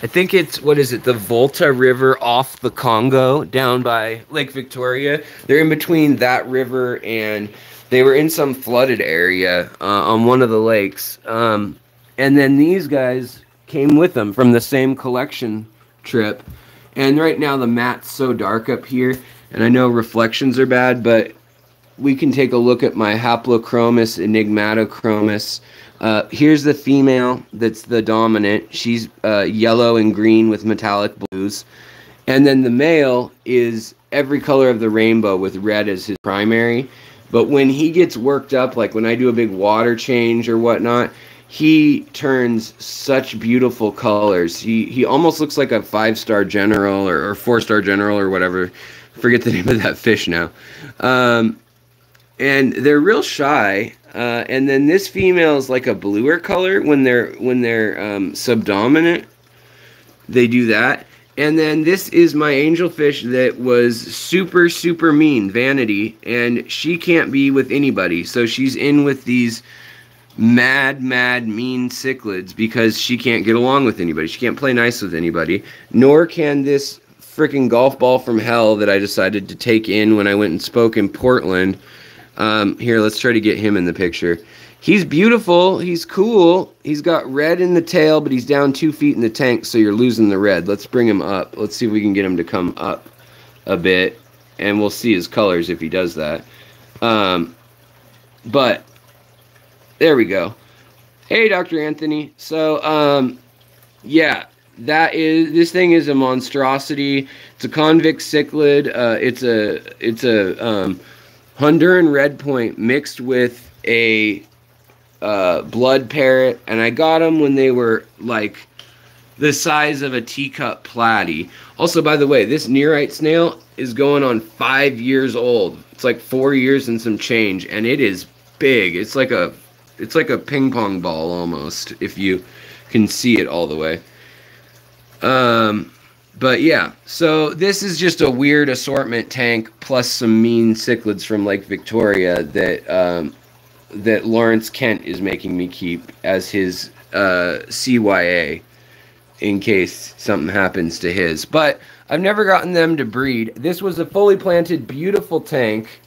I think it's what is it? The Volta River off the Congo down by Lake Victoria. They're in between that river and they were in some flooded area uh, on one of the lakes. Um, and then these guys came with them from the same collection trip. And right now the mat's so dark up here, and I know reflections are bad, but we can take a look at my Haplochromis enigmatochromis uh, here's the female that's the dominant. She's uh, yellow and green with metallic blues. And then the male is every color of the rainbow with red as his primary. But when he gets worked up, like when I do a big water change or whatnot, he turns such beautiful colors. He he almost looks like a five star general or, or four star general or whatever. Forget the name of that fish now. Um, and they're real shy. Uh, and then this female is like a bluer color when they're when they're um, subdominant. They do that. And then this is my angelfish that was super super mean, Vanity, and she can't be with anybody. So she's in with these mad mad mean cichlids because she can't get along with anybody. She can't play nice with anybody. Nor can this freaking golf ball from hell that I decided to take in when I went and spoke in Portland. Um, here, let's try to get him in the picture. He's beautiful. He's cool. He's got red in the tail, but he's down two feet in the tank, so you're losing the red. Let's bring him up. Let's see if we can get him to come up a bit, and we'll see his colors if he does that. Um, but there we go. Hey, Dr. Anthony. So, um, yeah, that is this thing is a monstrosity. It's a convict cichlid. Uh, it's a it's a um, Honduran red point mixed with a uh, blood parrot, and I got them when they were like the size of a teacup platy. Also, by the way, this nerite snail is going on five years old. It's like four years and some change, and it is big. It's like a it's like a ping pong ball almost if you can see it all the way. Um, but yeah, so this is just a weird assortment tank plus some mean cichlids from Lake Victoria that um, that Lawrence Kent is making me keep as his uh, CYA in case something happens to his. But I've never gotten them to breed. This was a fully planted, beautiful tank.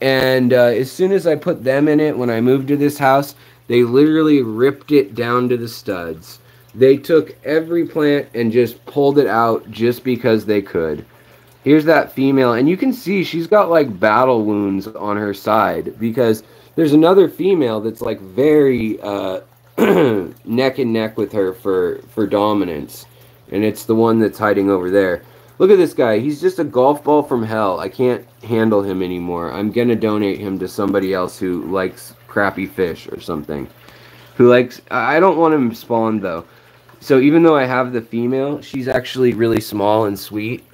And uh, as soon as I put them in it, when I moved to this house, they literally ripped it down to the studs. They took every plant and just pulled it out just because they could. Here's that female, and you can see she's got like battle wounds on her side because there's another female that's like very uh, neck and neck with her for for dominance, and it's the one that's hiding over there. Look at this guy. He's just a golf ball from hell. I can't handle him anymore. I'm gonna donate him to somebody else who likes crappy fish or something. Who likes? I don't want him spawned though. So even though I have the female, she's actually really small and sweet.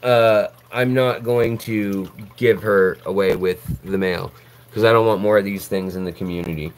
Uh, I'm not going to give her away with the male because I don't want more of these things in the community.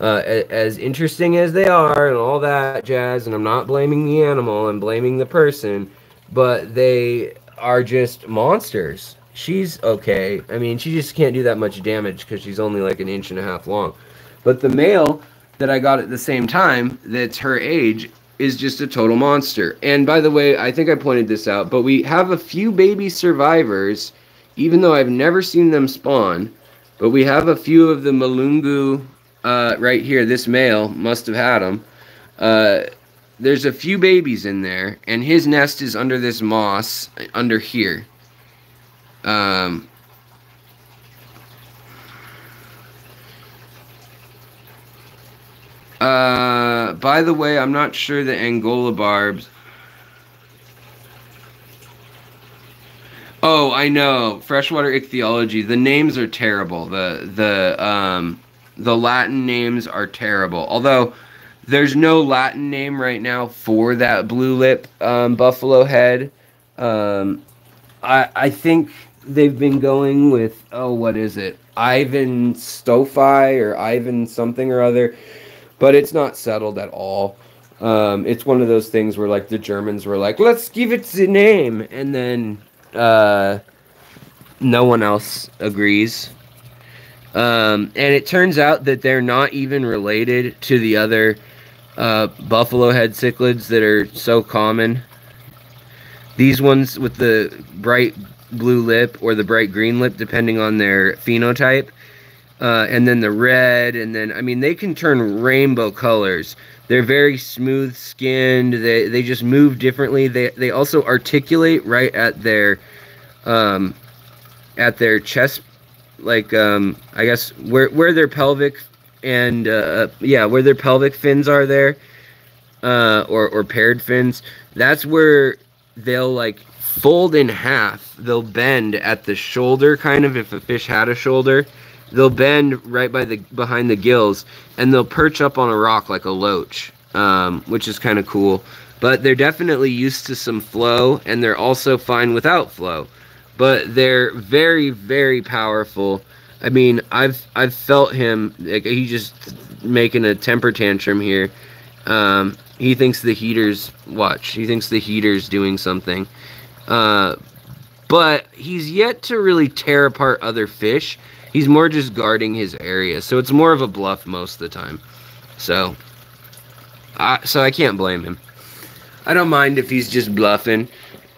Uh, as interesting as they are and all that jazz, and I'm not blaming the animal, I'm blaming the person, but they are just monsters. She's okay. I mean, she just can't do that much damage because she's only like an inch and a half long. But the male that I got at the same time, that's her age, is just a total monster. And by the way, I think I pointed this out, but we have a few baby survivors, even though I've never seen them spawn. But we have a few of the Malungu uh, right here. This male must have had them. Uh, there's a few babies in there, and his nest is under this moss, under here. Um, Uh, by the way, I'm not sure the Angola barbs. Oh, I know. Freshwater ichthyology. The names are terrible. The the um the Latin names are terrible. Although there's no Latin name right now for that blue lip um, buffalo head. Um, I I think they've been going with oh what is it Ivan Stophi or Ivan something or other but it's not settled at all. Um, it's one of those things where like the Germans were like, let's give it the name, and then uh, no one else agrees. Um, and it turns out that they're not even related to the other uh, buffalo head cichlids that are so common. These ones with the bright blue lip or the bright green lip, depending on their phenotype, uh, and then the red, and then I mean they can turn rainbow colors. They're very smooth skinned. They they just move differently. They they also articulate right at their um, at their chest, like um, I guess where where their pelvic and uh, yeah where their pelvic fins are there, uh, or or paired fins. That's where they'll like fold in half. They'll bend at the shoulder, kind of if a fish had a shoulder they'll bend right by the behind the gills and they'll perch up on a rock like a loach um, which is kind of cool. But they're definitely used to some flow and they're also fine without flow. But they're very very powerful. I mean i've i've felt him like he just making a temper tantrum here. Um, he thinks the heater's watch he thinks the heater's doing something. Uh, but he's yet to really tear apart other fish He's more just guarding his area, so it's more of a bluff most of the time. So, I, so I can't blame him. I don't mind if he's just bluffing.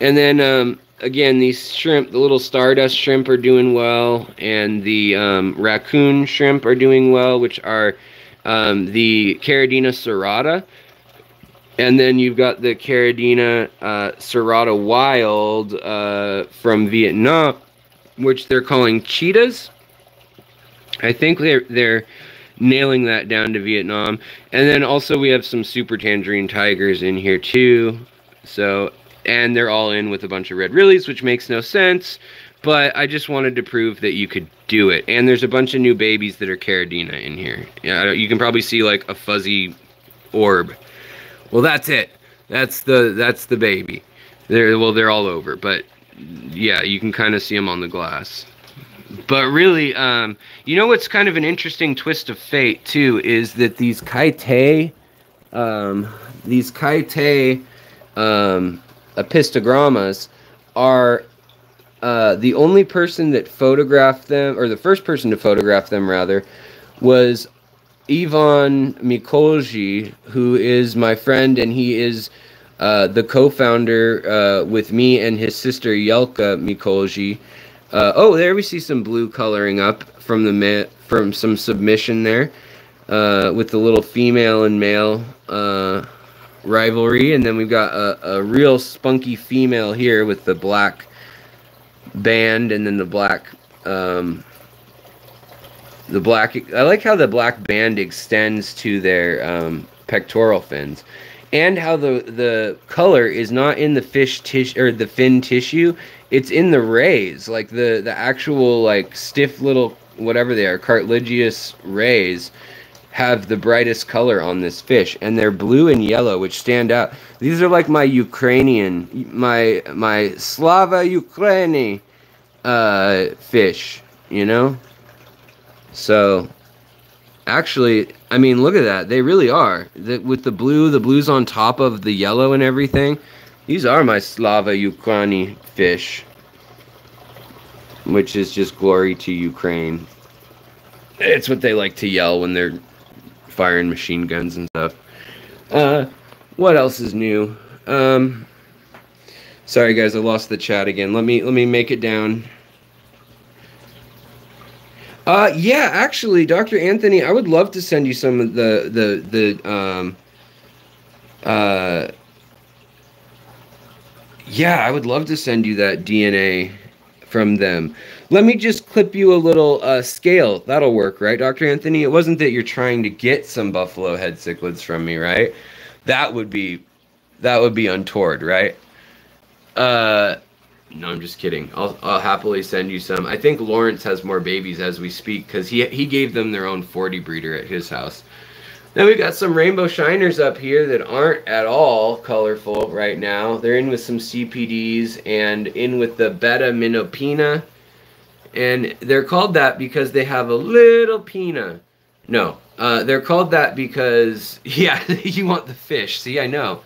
and then um, again, these shrimp, the little stardust shrimp are doing well, and the um, raccoon shrimp are doing well, which are um, the Caridina serrata. And then you've got the Caridina uh, serrata wild uh, from Vietnam, which they're calling cheetahs. I think they're, they're nailing that down to Vietnam. And then also we have some super tangerine tigers in here too. So and they're all in with a bunch of red rillies, which makes no sense. But I just wanted to prove that you could do it. And there's a bunch of new babies that are Caridina in here. Yeah, you can probably see like a fuzzy orb. Well, that's it. That's the that's the baby. They're well, they're all over, but yeah, you can kind of see them on the glass. But really, um, you know what's kind of an interesting twist of fate too is that these Kaite, um, these Kaite um, apistogrammas are uh, the only person that photographed them, or the first person to photograph them, rather, was Ivan Mikolji, who is my friend, and he is uh, the co-founder uh, with me and his sister Yelka Mikolji. Uh, oh, there we see some blue coloring up from the from some submission there, uh, with the little female and male uh, rivalry. And then we've got a, a real spunky female here with the black band and then the black um, the black I like how the black band extends to their um, pectoral fins and how the the color is not in the fish tissue or the fin tissue it's in the rays like the the actual like stiff little whatever they are cartilaginous rays have the brightest color on this fish and they're blue and yellow which stand out. These are like my ukrainian my my slava ukraini uh, fish you know? So actually i mean look at that. They really are. That with the blue the blues on top of the yellow and everything these are my slava ukraini fish which is just glory to ukraine it's what they like to yell when they're firing machine guns and stuff. Uh, what else is new? Um, sorry guys, I lost the chat again. Let me let me make it down. Uh, yeah, actually, Dr. Anthony, I would love to send you some of the the the um. Uh, yeah, I would love to send you that DNA from them. Let me just clip you a little uh, scale. That'll work, right, Dr. Anthony? It wasn't that you're trying to get some buffalo head cichlids from me, right? That would be that would be untoward, right? Uh no, I'm just kidding. I'll, I'll happily send you some. I think Lawrence has more babies as we speak because he he gave them their own 40 breeder at his house. Then we've got some rainbow shiners up here that aren't at all colorful right now. They're in with some CPDs and in with the beta minopina and they're called that because they have a little pina. No, uh, they're called that because, yeah, you want the fish. See, I know.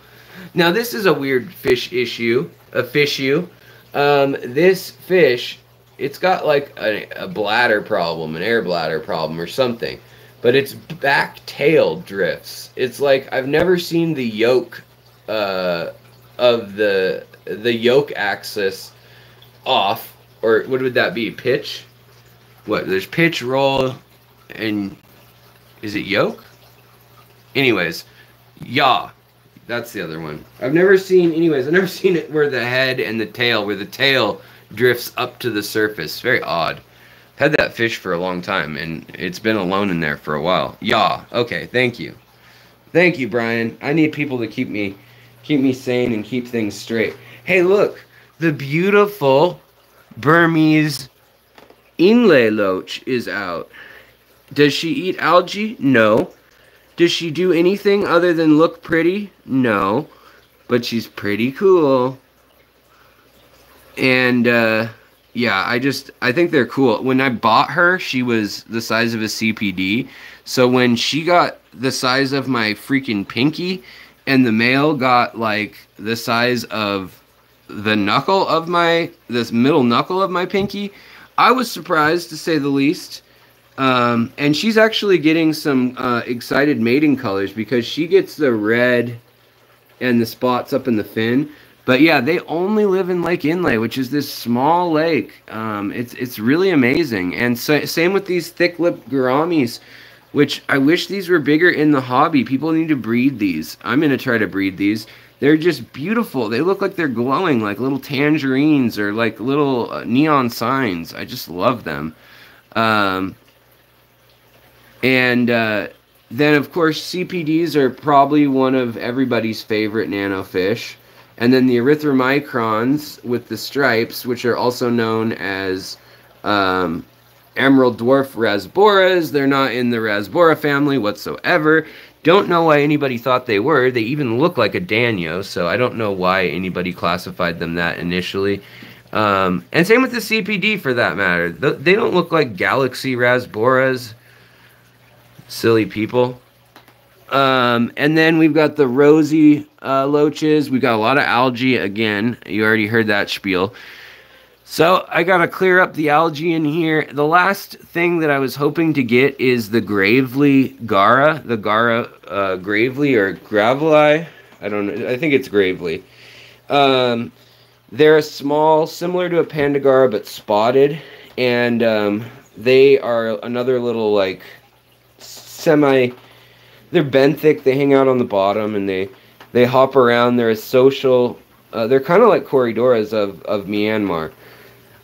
Now, this is a weird fish issue, a fish issue. Um, this fish, it's got like a, a bladder problem, an air bladder problem or something. But its back tail drifts. It's like I've never seen the yoke uh, of the the yoke axis off or what would that be? Pitch? What? There's pitch, roll, and is it yoke? Anyways, yaw. That's the other one. I've never seen, anyways, I've never seen it where the head and the tail, where the tail drifts up to the surface. Very odd. Had that fish for a long time, and it's been alone in there for a while. Yaw. Okay, thank you. Thank you, Brian. I need people to keep me, keep me sane and keep things straight. Hey, look, the beautiful Burmese Inle Loach is out. Does she eat algae? No. Does she do anything other than look pretty? No. But she's pretty cool. And, uh, yeah, I just, I think they're cool. When I bought her, she was the size of a CPD. So when she got the size of my freaking pinky, and the male got like the size of the knuckle of my this middle knuckle of my pinky. I was surprised to say the least. Um, and she's actually getting some uh, excited mating colors because she gets the red and the spots up in the fin. But yeah, they only live in Lake Inle, which is this small lake. Um, it's it's really amazing. And so, same with these thick-lipped gouramis, which I wish these were bigger in the hobby. People need to breed these. I'm gonna try to breed these. They're just beautiful. They look like they're glowing, like little tangerines or like little uh, neon signs. I just love them. Um, and uh, then, of course, CPDs are probably one of everybody's favorite nano fish. And then the erythromicrons with the stripes, which are also known as um, emerald dwarf rasboras. They're not in the rasbora family whatsoever. Don't know why anybody thought they were. They even look like a danio, so I don't know why anybody classified them that initially. Um, and same with the CPD for that matter. They don't look like galaxy rasboras. Silly people. Um, and then we've got the rosy uh, loaches. We've got a lot of algae again. You already heard that spiel. So I gotta clear up the algae in here. The last thing that I was hoping to get is the Gravely Garra, the Garra uh, Gravely or Graveli. I don't know. I think it's Gravely. Um, they're a small, similar to a Pandagara, but spotted, and um, they are another little like semi. They're benthic. They hang out on the bottom and they they hop around. They're a social. Uh, they're kind of like Corydoras of of Myanmar.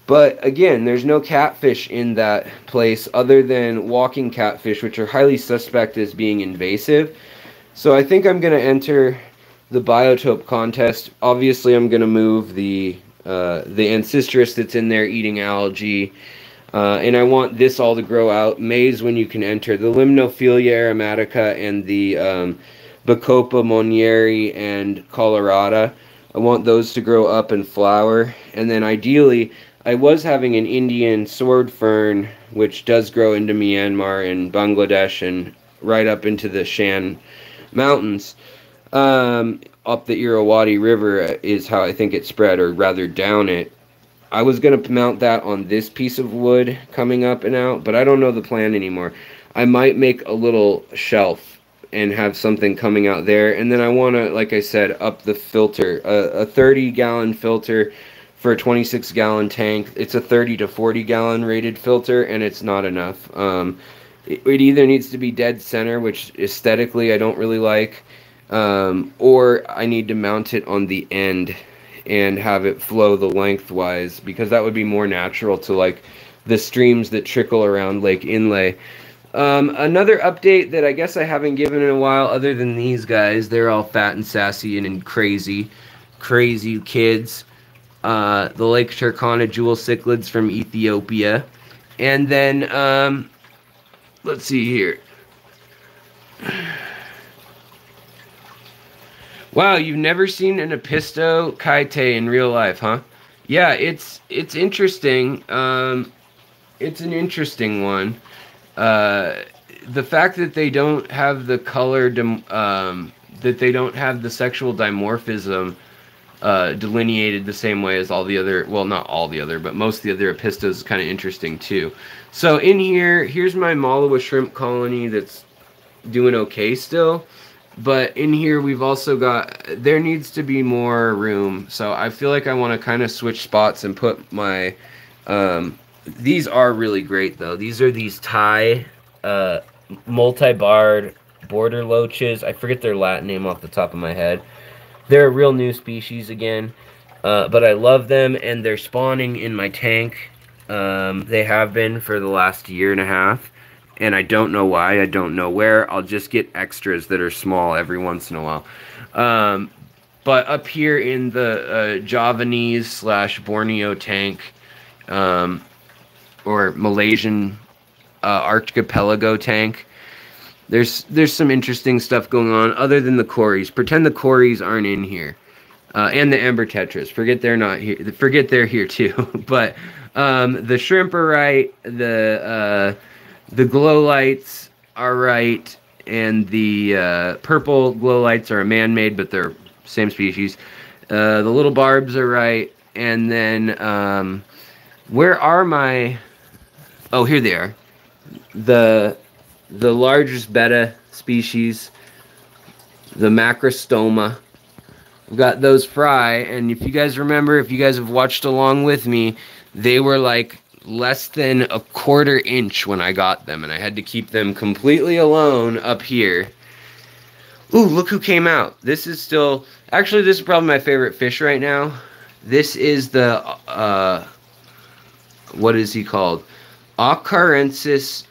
But again, there's no catfish in that place other than walking catfish, which are highly suspect as being invasive. So I think I'm going to enter the biotope contest. Obviously, I'm going to move the uh, the ancistrus that's in there eating algae. Uh, and I want this all to grow out. May's when you can enter. The Limnophila aromatica and the um, Bacopa monnieri and colorata. I want those to grow up and flower. And then ideally, I was having an Indian sword fern, which does grow into Myanmar and Bangladesh and right up into the Shan Mountains. Um, up the Irrawaddy River is how I think it spread, or rather down it. I was going to mount that on this piece of wood coming up and out, but I don't know the plan anymore. I might make a little shelf and have something coming out there. And then I want to, like I said, up the filter. a 30 gallon filter for a 26 gallon tank. It's a 30 to 40 gallon rated filter, and it's not enough. Um, it, it, either needs to be dead center, which aesthetically I don't really like, um, or I need to mount it on the end and have it flow the lengthwise because that would be more natural to like the streams that trickle around Lake Inle. Um, another update that I guess I haven't given in a while, other than these guys, they're all fat and sassy and, and crazy, crazy kids uh, the Lake Turkana jewel cichlids from Ethiopia. And then, um, let's see here. Wow, you've never seen an Apisto kaite in real life, huh? Yeah, it's it's interesting. Um, it's an interesting one. Uh, the fact that they don't have the color, um, that they don't have the sexual dimorphism uh, delineated the same way as all the other, well, not all the other, but most of the other apistos is kind of interesting too. So in here, here's my Malawa shrimp colony that's doing okay still. But in here, we've also got, there needs to be more room. So I feel like I want to kind of switch spots and put my, um, these are really great though. These are these Thai uh, multi-barred border loaches. I forget their Latin name off the top of my head. They're a real new species again, uh, but I love them, and they're spawning in my tank. Um, they have been for the last year and a half, and I don't know why. I don't know where. I'll just get extras that are small every once in a while. Um, but up here in the uh, Javanese slash Borneo tank, um, or Malaysian uh, archipelago tank, there's there's some interesting stuff going on other than the cories. Pretend the cories aren't in here, uh, and the ember tetras. Forget they're not here. Forget they're here too. but um, the shrimp are right. The uh, the glow lights are right, and the uh, purple glow lights are man-made, but they're same species. Uh, the little barbs are right, and then um, where are my? Oh, here they are. The the largest betta species, the macrostoma, I've got those fry, and if you guys remember, if you guys have watched along with me, they were like less than a quarter inch when I got them, and I had to keep them completely alone up here. Ooh, look who came out. This is still, actually, this is probably my favorite fish right now. This is the, uh, what is he called? Acarensis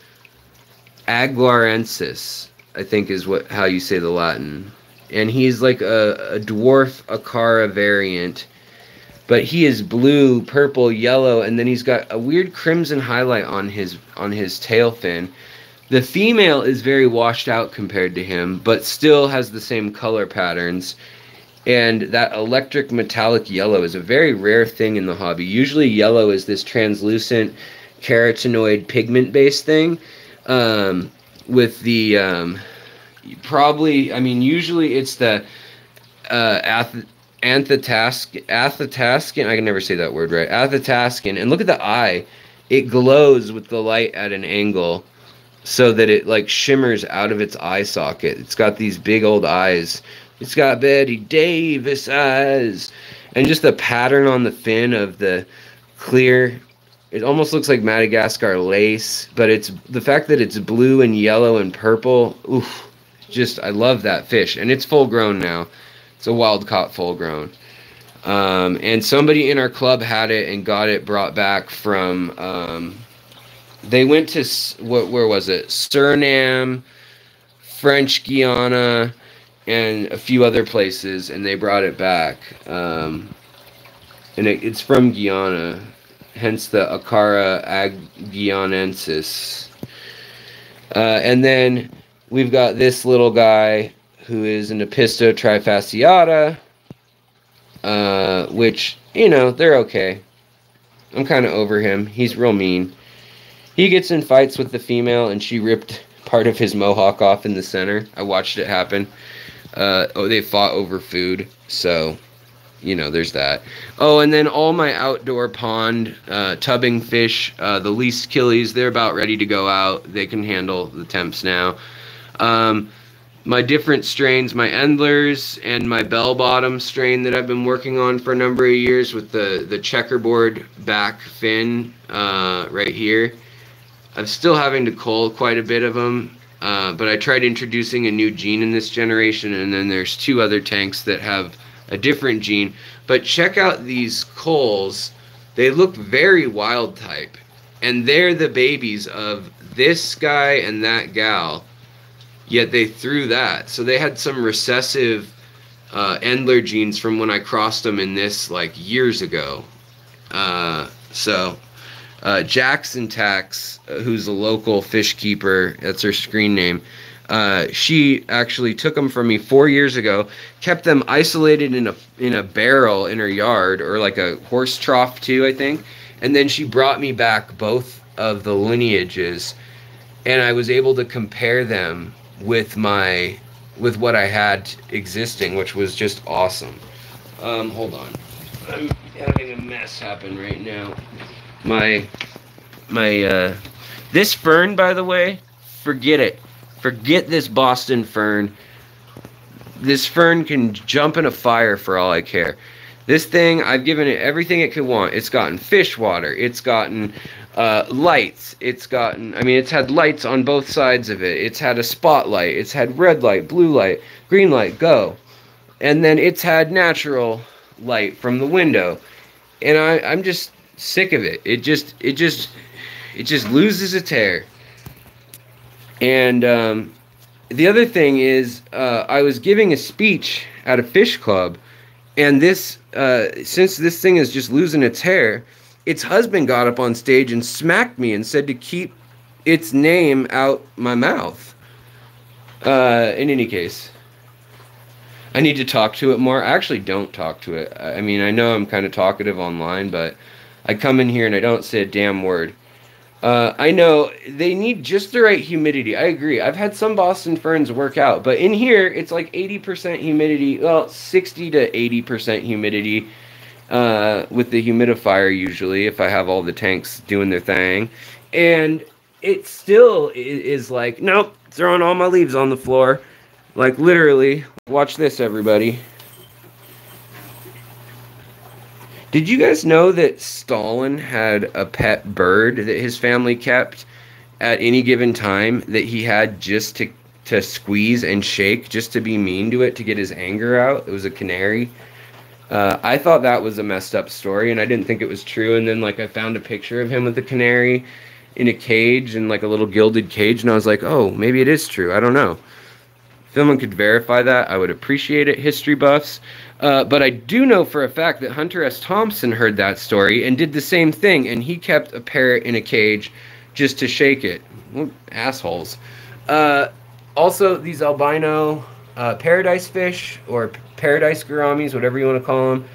aguarensis, I think is what how you say the Latin. And he's like a, a dwarf Acara variant but he is blue, purple, yellow, and then he's got a weird crimson highlight on his on his tail fin. The female is very washed out compared to him, but still has the same color patterns. And that electric metallic yellow is a very rare thing in the hobby. Usually, yellow is this translucent carotenoid pigment based thing. Um, with the um, probably, I mean, usually it's the uh, ath- Anthetask, Athataskin, I can never say that word right. Athataskin, and look at the eye. It glows with the light at an angle so that it like shimmers out of its eye socket. It's got these big old eyes. It's got Bette Davis eyes. And just the pattern on the fin of the clear it almost looks like Madagascar lace, but it's the fact that it's blue and yellow and purple. Oof, just I love that fish, and it's full grown now. It's a wild caught full grown. Um, and somebody in our club had it and got it brought back from. Um, they went to what? Where was it? Suriname, French Guiana, and a few other places, and they brought it back. Um, and it, it's from Guyana, hence the Acara aguianensis. Uh, and then we've got this little guy who is an Apisto trifasciata, uh, which, you know, they're okay. I'm kind of over him. He's real mean. He gets in fights with the female, and she ripped part of his mohawk off in the center. I watched it happen. Uh, oh, they fought over food, so you know, there's that. Oh, and then all my outdoor pond uh, tubbing fish, uh, the least killies, they're about ready to go out. They can handle the temps now. Um, my different strains, my Endlers and my bell bottom strain that I've been working on for a number of years with the, the checkerboard back fin uh, right here. I'm still having to cull quite a bit of them, uh, but I tried introducing a new gene in this generation, and then there's two other tanks that have a different gene. But check out these culls. They look very wild type, and they're the babies of this guy and that gal Yet they threw that. So they had some recessive uh, Endler genes from when I crossed them in this like years ago. Uh, so uh, Jackson Tax, uh, who's a local fish keeper, that's her screen name. Uh, she actually took them from me four years ago, kept them isolated in a in a barrel in her yard or like a horse trough too, I think. And then she brought me back both of the lineages, and I was able to compare them with my with what I had existing, which was just awesome. Um, hold on, I'm having a mess happen right now. My my uh, this fern, by the way, forget it. Forget this Boston fern. This fern can jump in a fire for all I care. This thing, I've given it everything it could want. It's gotten fish water. It's gotten uh, lights. It's gotten, I mean, it's had lights on both sides of it. It's had a spotlight. It's had red light, blue light, green light, go. And then it's had natural light from the window. And I, I'm just sick of it. It just, it just, it just loses its hair. And um, the other thing is, uh, I was giving a speech at a fish club and this, uh, since this thing is just losing its hair, its husband got up on stage and smacked me and said to keep its name out my mouth. Uh, in any case, I need to talk to it more. I actually don't talk to it. I mean, I know I'm kind of talkative online, but I come in here and I don't say a damn word. Uh, I know they need just the right humidity. I agree. I've had some Boston ferns work out, but in here it's like 80% humidity, well, 60 to 80% humidity uh, with the humidifier usually if I have all the tanks doing their thing. And it still is like, nope, throwing all my leaves on the floor. Like literally, watch this, everybody. Did you guys know that Stalin had a pet bird that his family kept at any given time that he had just to to squeeze and shake just to be mean to it to get his anger out? It was a canary. Uh, I thought that was a messed up story, and I didn't think it was true. And then, like, I found a picture of him with the canary in a cage in like a little gilded cage, and I was like, oh, maybe it is true. I don't know. If someone could verify that, I would appreciate it, history buffs. Uh, but I do know for a fact that Hunter S. Thompson heard that story and did the same thing, and he kept a parrot in a cage just to shake it. Assholes. Uh, also, these albino uh, paradise fish or paradise gouramis, whatever you want to call them,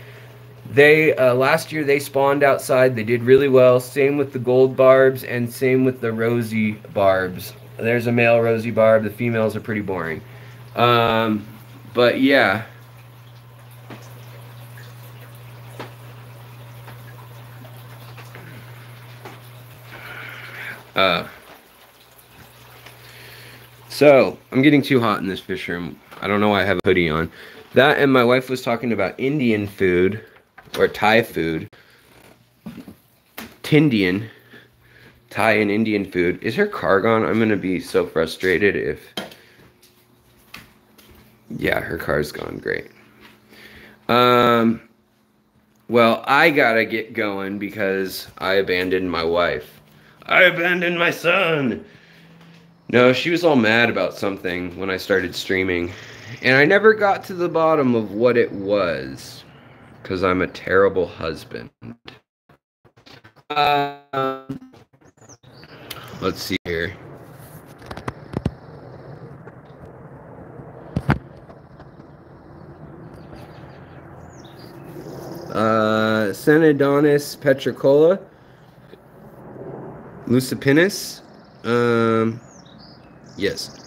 they uh, last year they spawned outside. They did really well. Same with the gold barbs and same with the rosy barbs. There's a male rosy barb. The females are pretty boring. Um, but yeah. Uh, so I'm getting too hot in this fish room. I don't know why I have a hoodie on. That and my wife was talking about Indian food or Thai food. Tindian, Thai and Indian food. Is her car gone? I'm going to be so frustrated if... Yeah, her car's gone. Great. Um, well, I got to get going because I abandoned my wife. I abandoned my son. No, she was all mad about something when I started streaming. And I never got to the bottom of what it was because I'm a terrible husband. Um, let's see here. Uh, Synodontis petricola, Lucipinnis. Um, yes.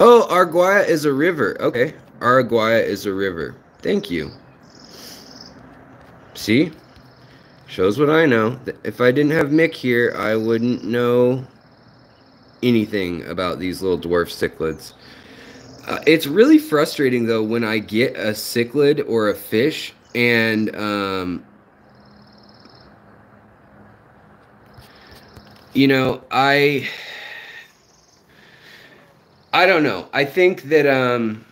Oh, Arguia is a river. Okay, Arguia is a river. Thank you. See? Shows what I know. If I didn't have Mick here, I wouldn't know anything about these little dwarf cichlids. Uh, it's really frustrating, though, when I get a cichlid or a fish and... Um, you know, I... I don't know. I think that... Um,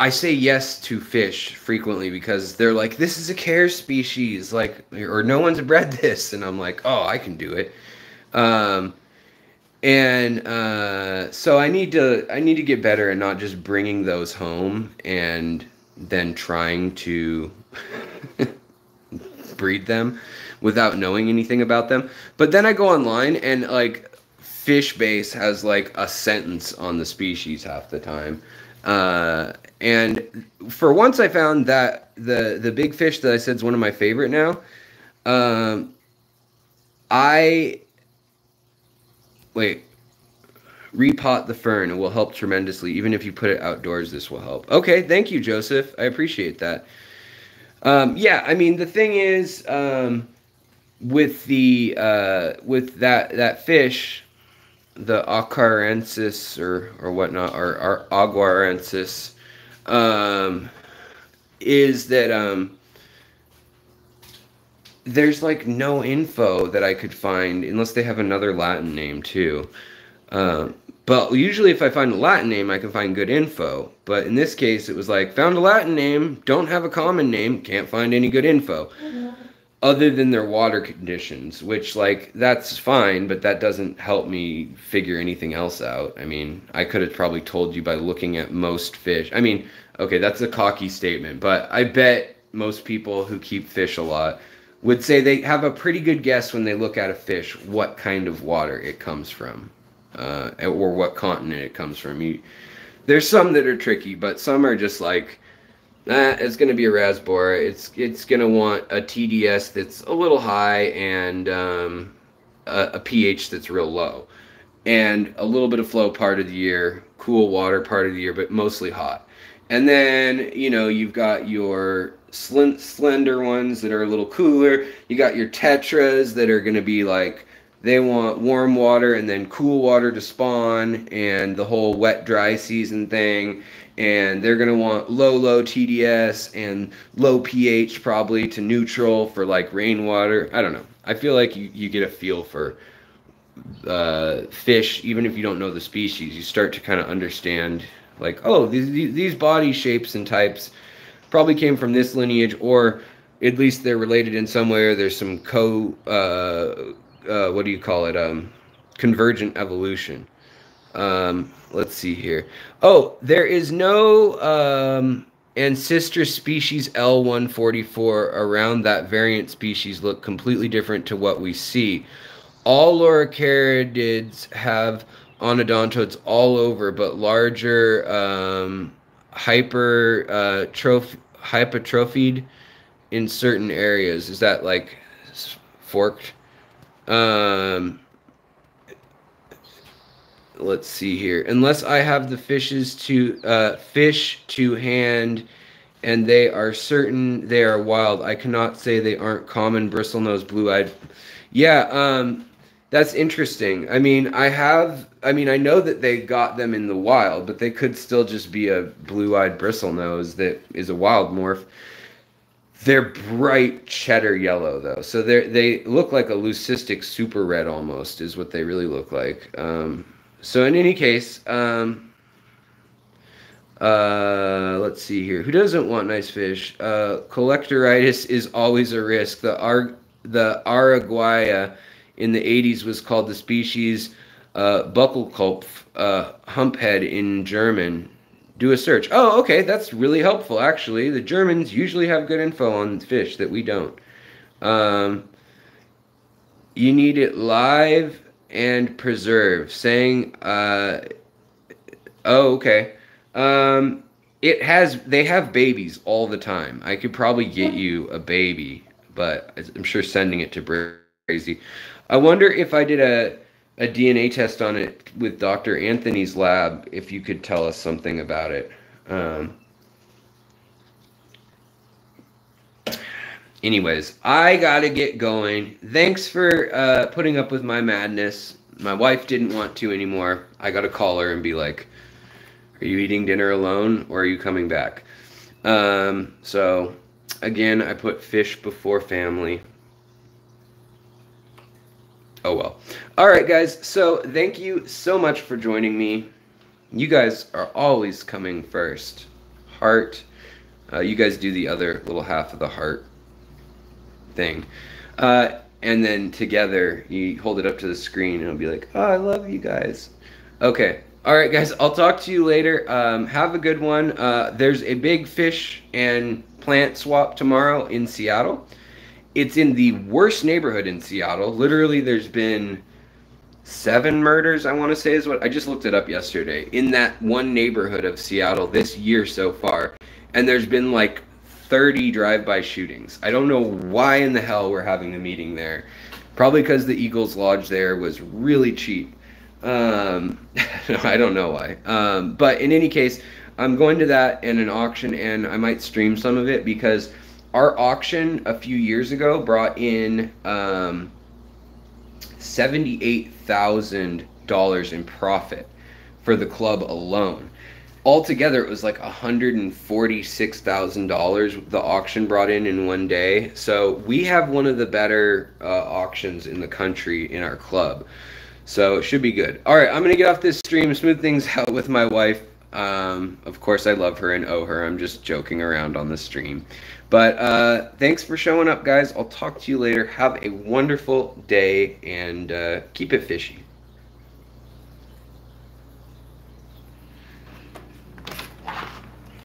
I say yes to fish frequently because they're like, this is a care species, like, or no one's bred this, and I'm like, oh, I can do it. Um, and uh, so I need to I need to get better and not just bringing those home and then trying to breed them without knowing anything about them. But then I go online and like Fishbase has like a sentence on the species half the time. Uh, and for once, I found that the the big fish that I said is one of my favorite now. Um, I wait. Repot the fern. It will help tremendously. Even if you put it outdoors, this will help. Okay, thank you, Joseph. I appreciate that. Um, yeah, I mean the thing is, um, with the uh, with that that fish, the acarensis or or whatnot, or, or aguarensis, um, is that um, there's like no info that I could find unless they have another Latin name too. Um, but usually, if I find a Latin name, I can find good info. But in this case, it was like found a Latin name, don't have a common name, can't find any good info. Mm-hmm other than their water conditions, which like that's fine, but that doesn't help me figure anything else out. I mean, I could have probably told you by looking at most fish. I mean, okay, that's a cocky statement, but I bet most people who keep fish a lot would say they have a pretty good guess when they look at a fish what kind of water it comes from, uh, or what continent it comes from. You, there's some that are tricky, but some are just like uh, it's going to be a Rasbora. It's it's going to want a TDS that's a little high and um, a, a, pH that's real low, and a little bit of flow part of the year, cool water part of the year, but mostly hot. And then you know you've got your sl- slender ones that are a little cooler. You got your tetras that are going to be like they want warm water and then cool water to spawn and the whole wet dry season thing and they're going to want low, low TDS and low pH probably to neutral for like rainwater. I don't know. I feel like you, you get a feel for uh, fish, even if you don't know the species. You start to kind of understand, like, oh, these, these body shapes and types probably came from this lineage, or at least they're related in some way, or there's some co, uh, uh, what do you call it, um, convergent evolution. Um, let's see here. Oh, there is no um, Ancistrus species L144 around that variant species look completely different to what we see. All loricariids have onodontoids all over, but larger um, hyper uh, troph- hypertrophied in certain areas. Is that like forked? Um, let's see here. Unless I have the fishes to uh, fish to hand, and they are certain they are wild, I cannot say they aren't common bristlenose blue-eyed. Yeah, um, that's interesting. I mean, I have. I mean, I know that they got them in the wild, but they could still just be a blue-eyed bristlenose that is a wild morph. They're bright cheddar yellow though, so they they look like a leucistic super red almost is what they really look like. Um, so in any case, um, uh, let's see here. Who doesn't want nice fish? Uh, collectoritis is always a risk. The Ar- the Araguaia in the 80s was called the species uh, Buckelkopf, uh, humphead in German. Do a search. Oh, okay, that's really helpful, actually. The Germans usually have good info on fish that we don't. Um, you need it live and preserve, saying, uh, oh, okay. Um, it has, they have babies all the time. I could probably get you a baby, but I'm sure sending it to crazy. I wonder if I did a, a DNA test on it with Dr. Anthony's lab, if you could tell us something about it. Um, anyways, I gotta get going. Thanks for uh, putting up with my madness. My wife didn't want to anymore. I gotta call her and be like, "Are you eating dinner alone, or are you coming back?" Um, so, again, I put fish before family. Oh well. All right, guys. So thank you so much for joining me. You guys are always coming first. Heart. Uh, you guys do the other little half of the heart thing. Uh, and then together you hold it up to the screen and it'll be like, oh, I love you guys. Okay. All right, guys. I'll talk to you later. Um, have a good one. Uh, there's a big fish and plant swap tomorrow in Seattle. It's in the worst neighborhood in Seattle. Literally, there's been seven murders, I want to say is what I just looked it up yesterday, in that one neighborhood of Seattle this year so far. And there's been like 30 drive-by shootings. I don't know why in the hell we're having a meeting there. Probably because the Eagles Lodge there was really cheap. Um, I don't know why. Um, but in any case, I'm going to that in an auction and I might stream some of it because our auction a few years ago brought in um, $78,000 in profit for the club alone altogether it was like $146,000 the auction brought in in one day. So we have one of the better uh, auctions in the country in our club. So it should be good. All right, I'm going to get off this stream, smooth things out with my wife. Um, of course, I love her and owe her. I'm just joking around on the stream. But uh, thanks for showing up, guys. I'll talk to you later. Have a wonderful day and uh, keep it fishy.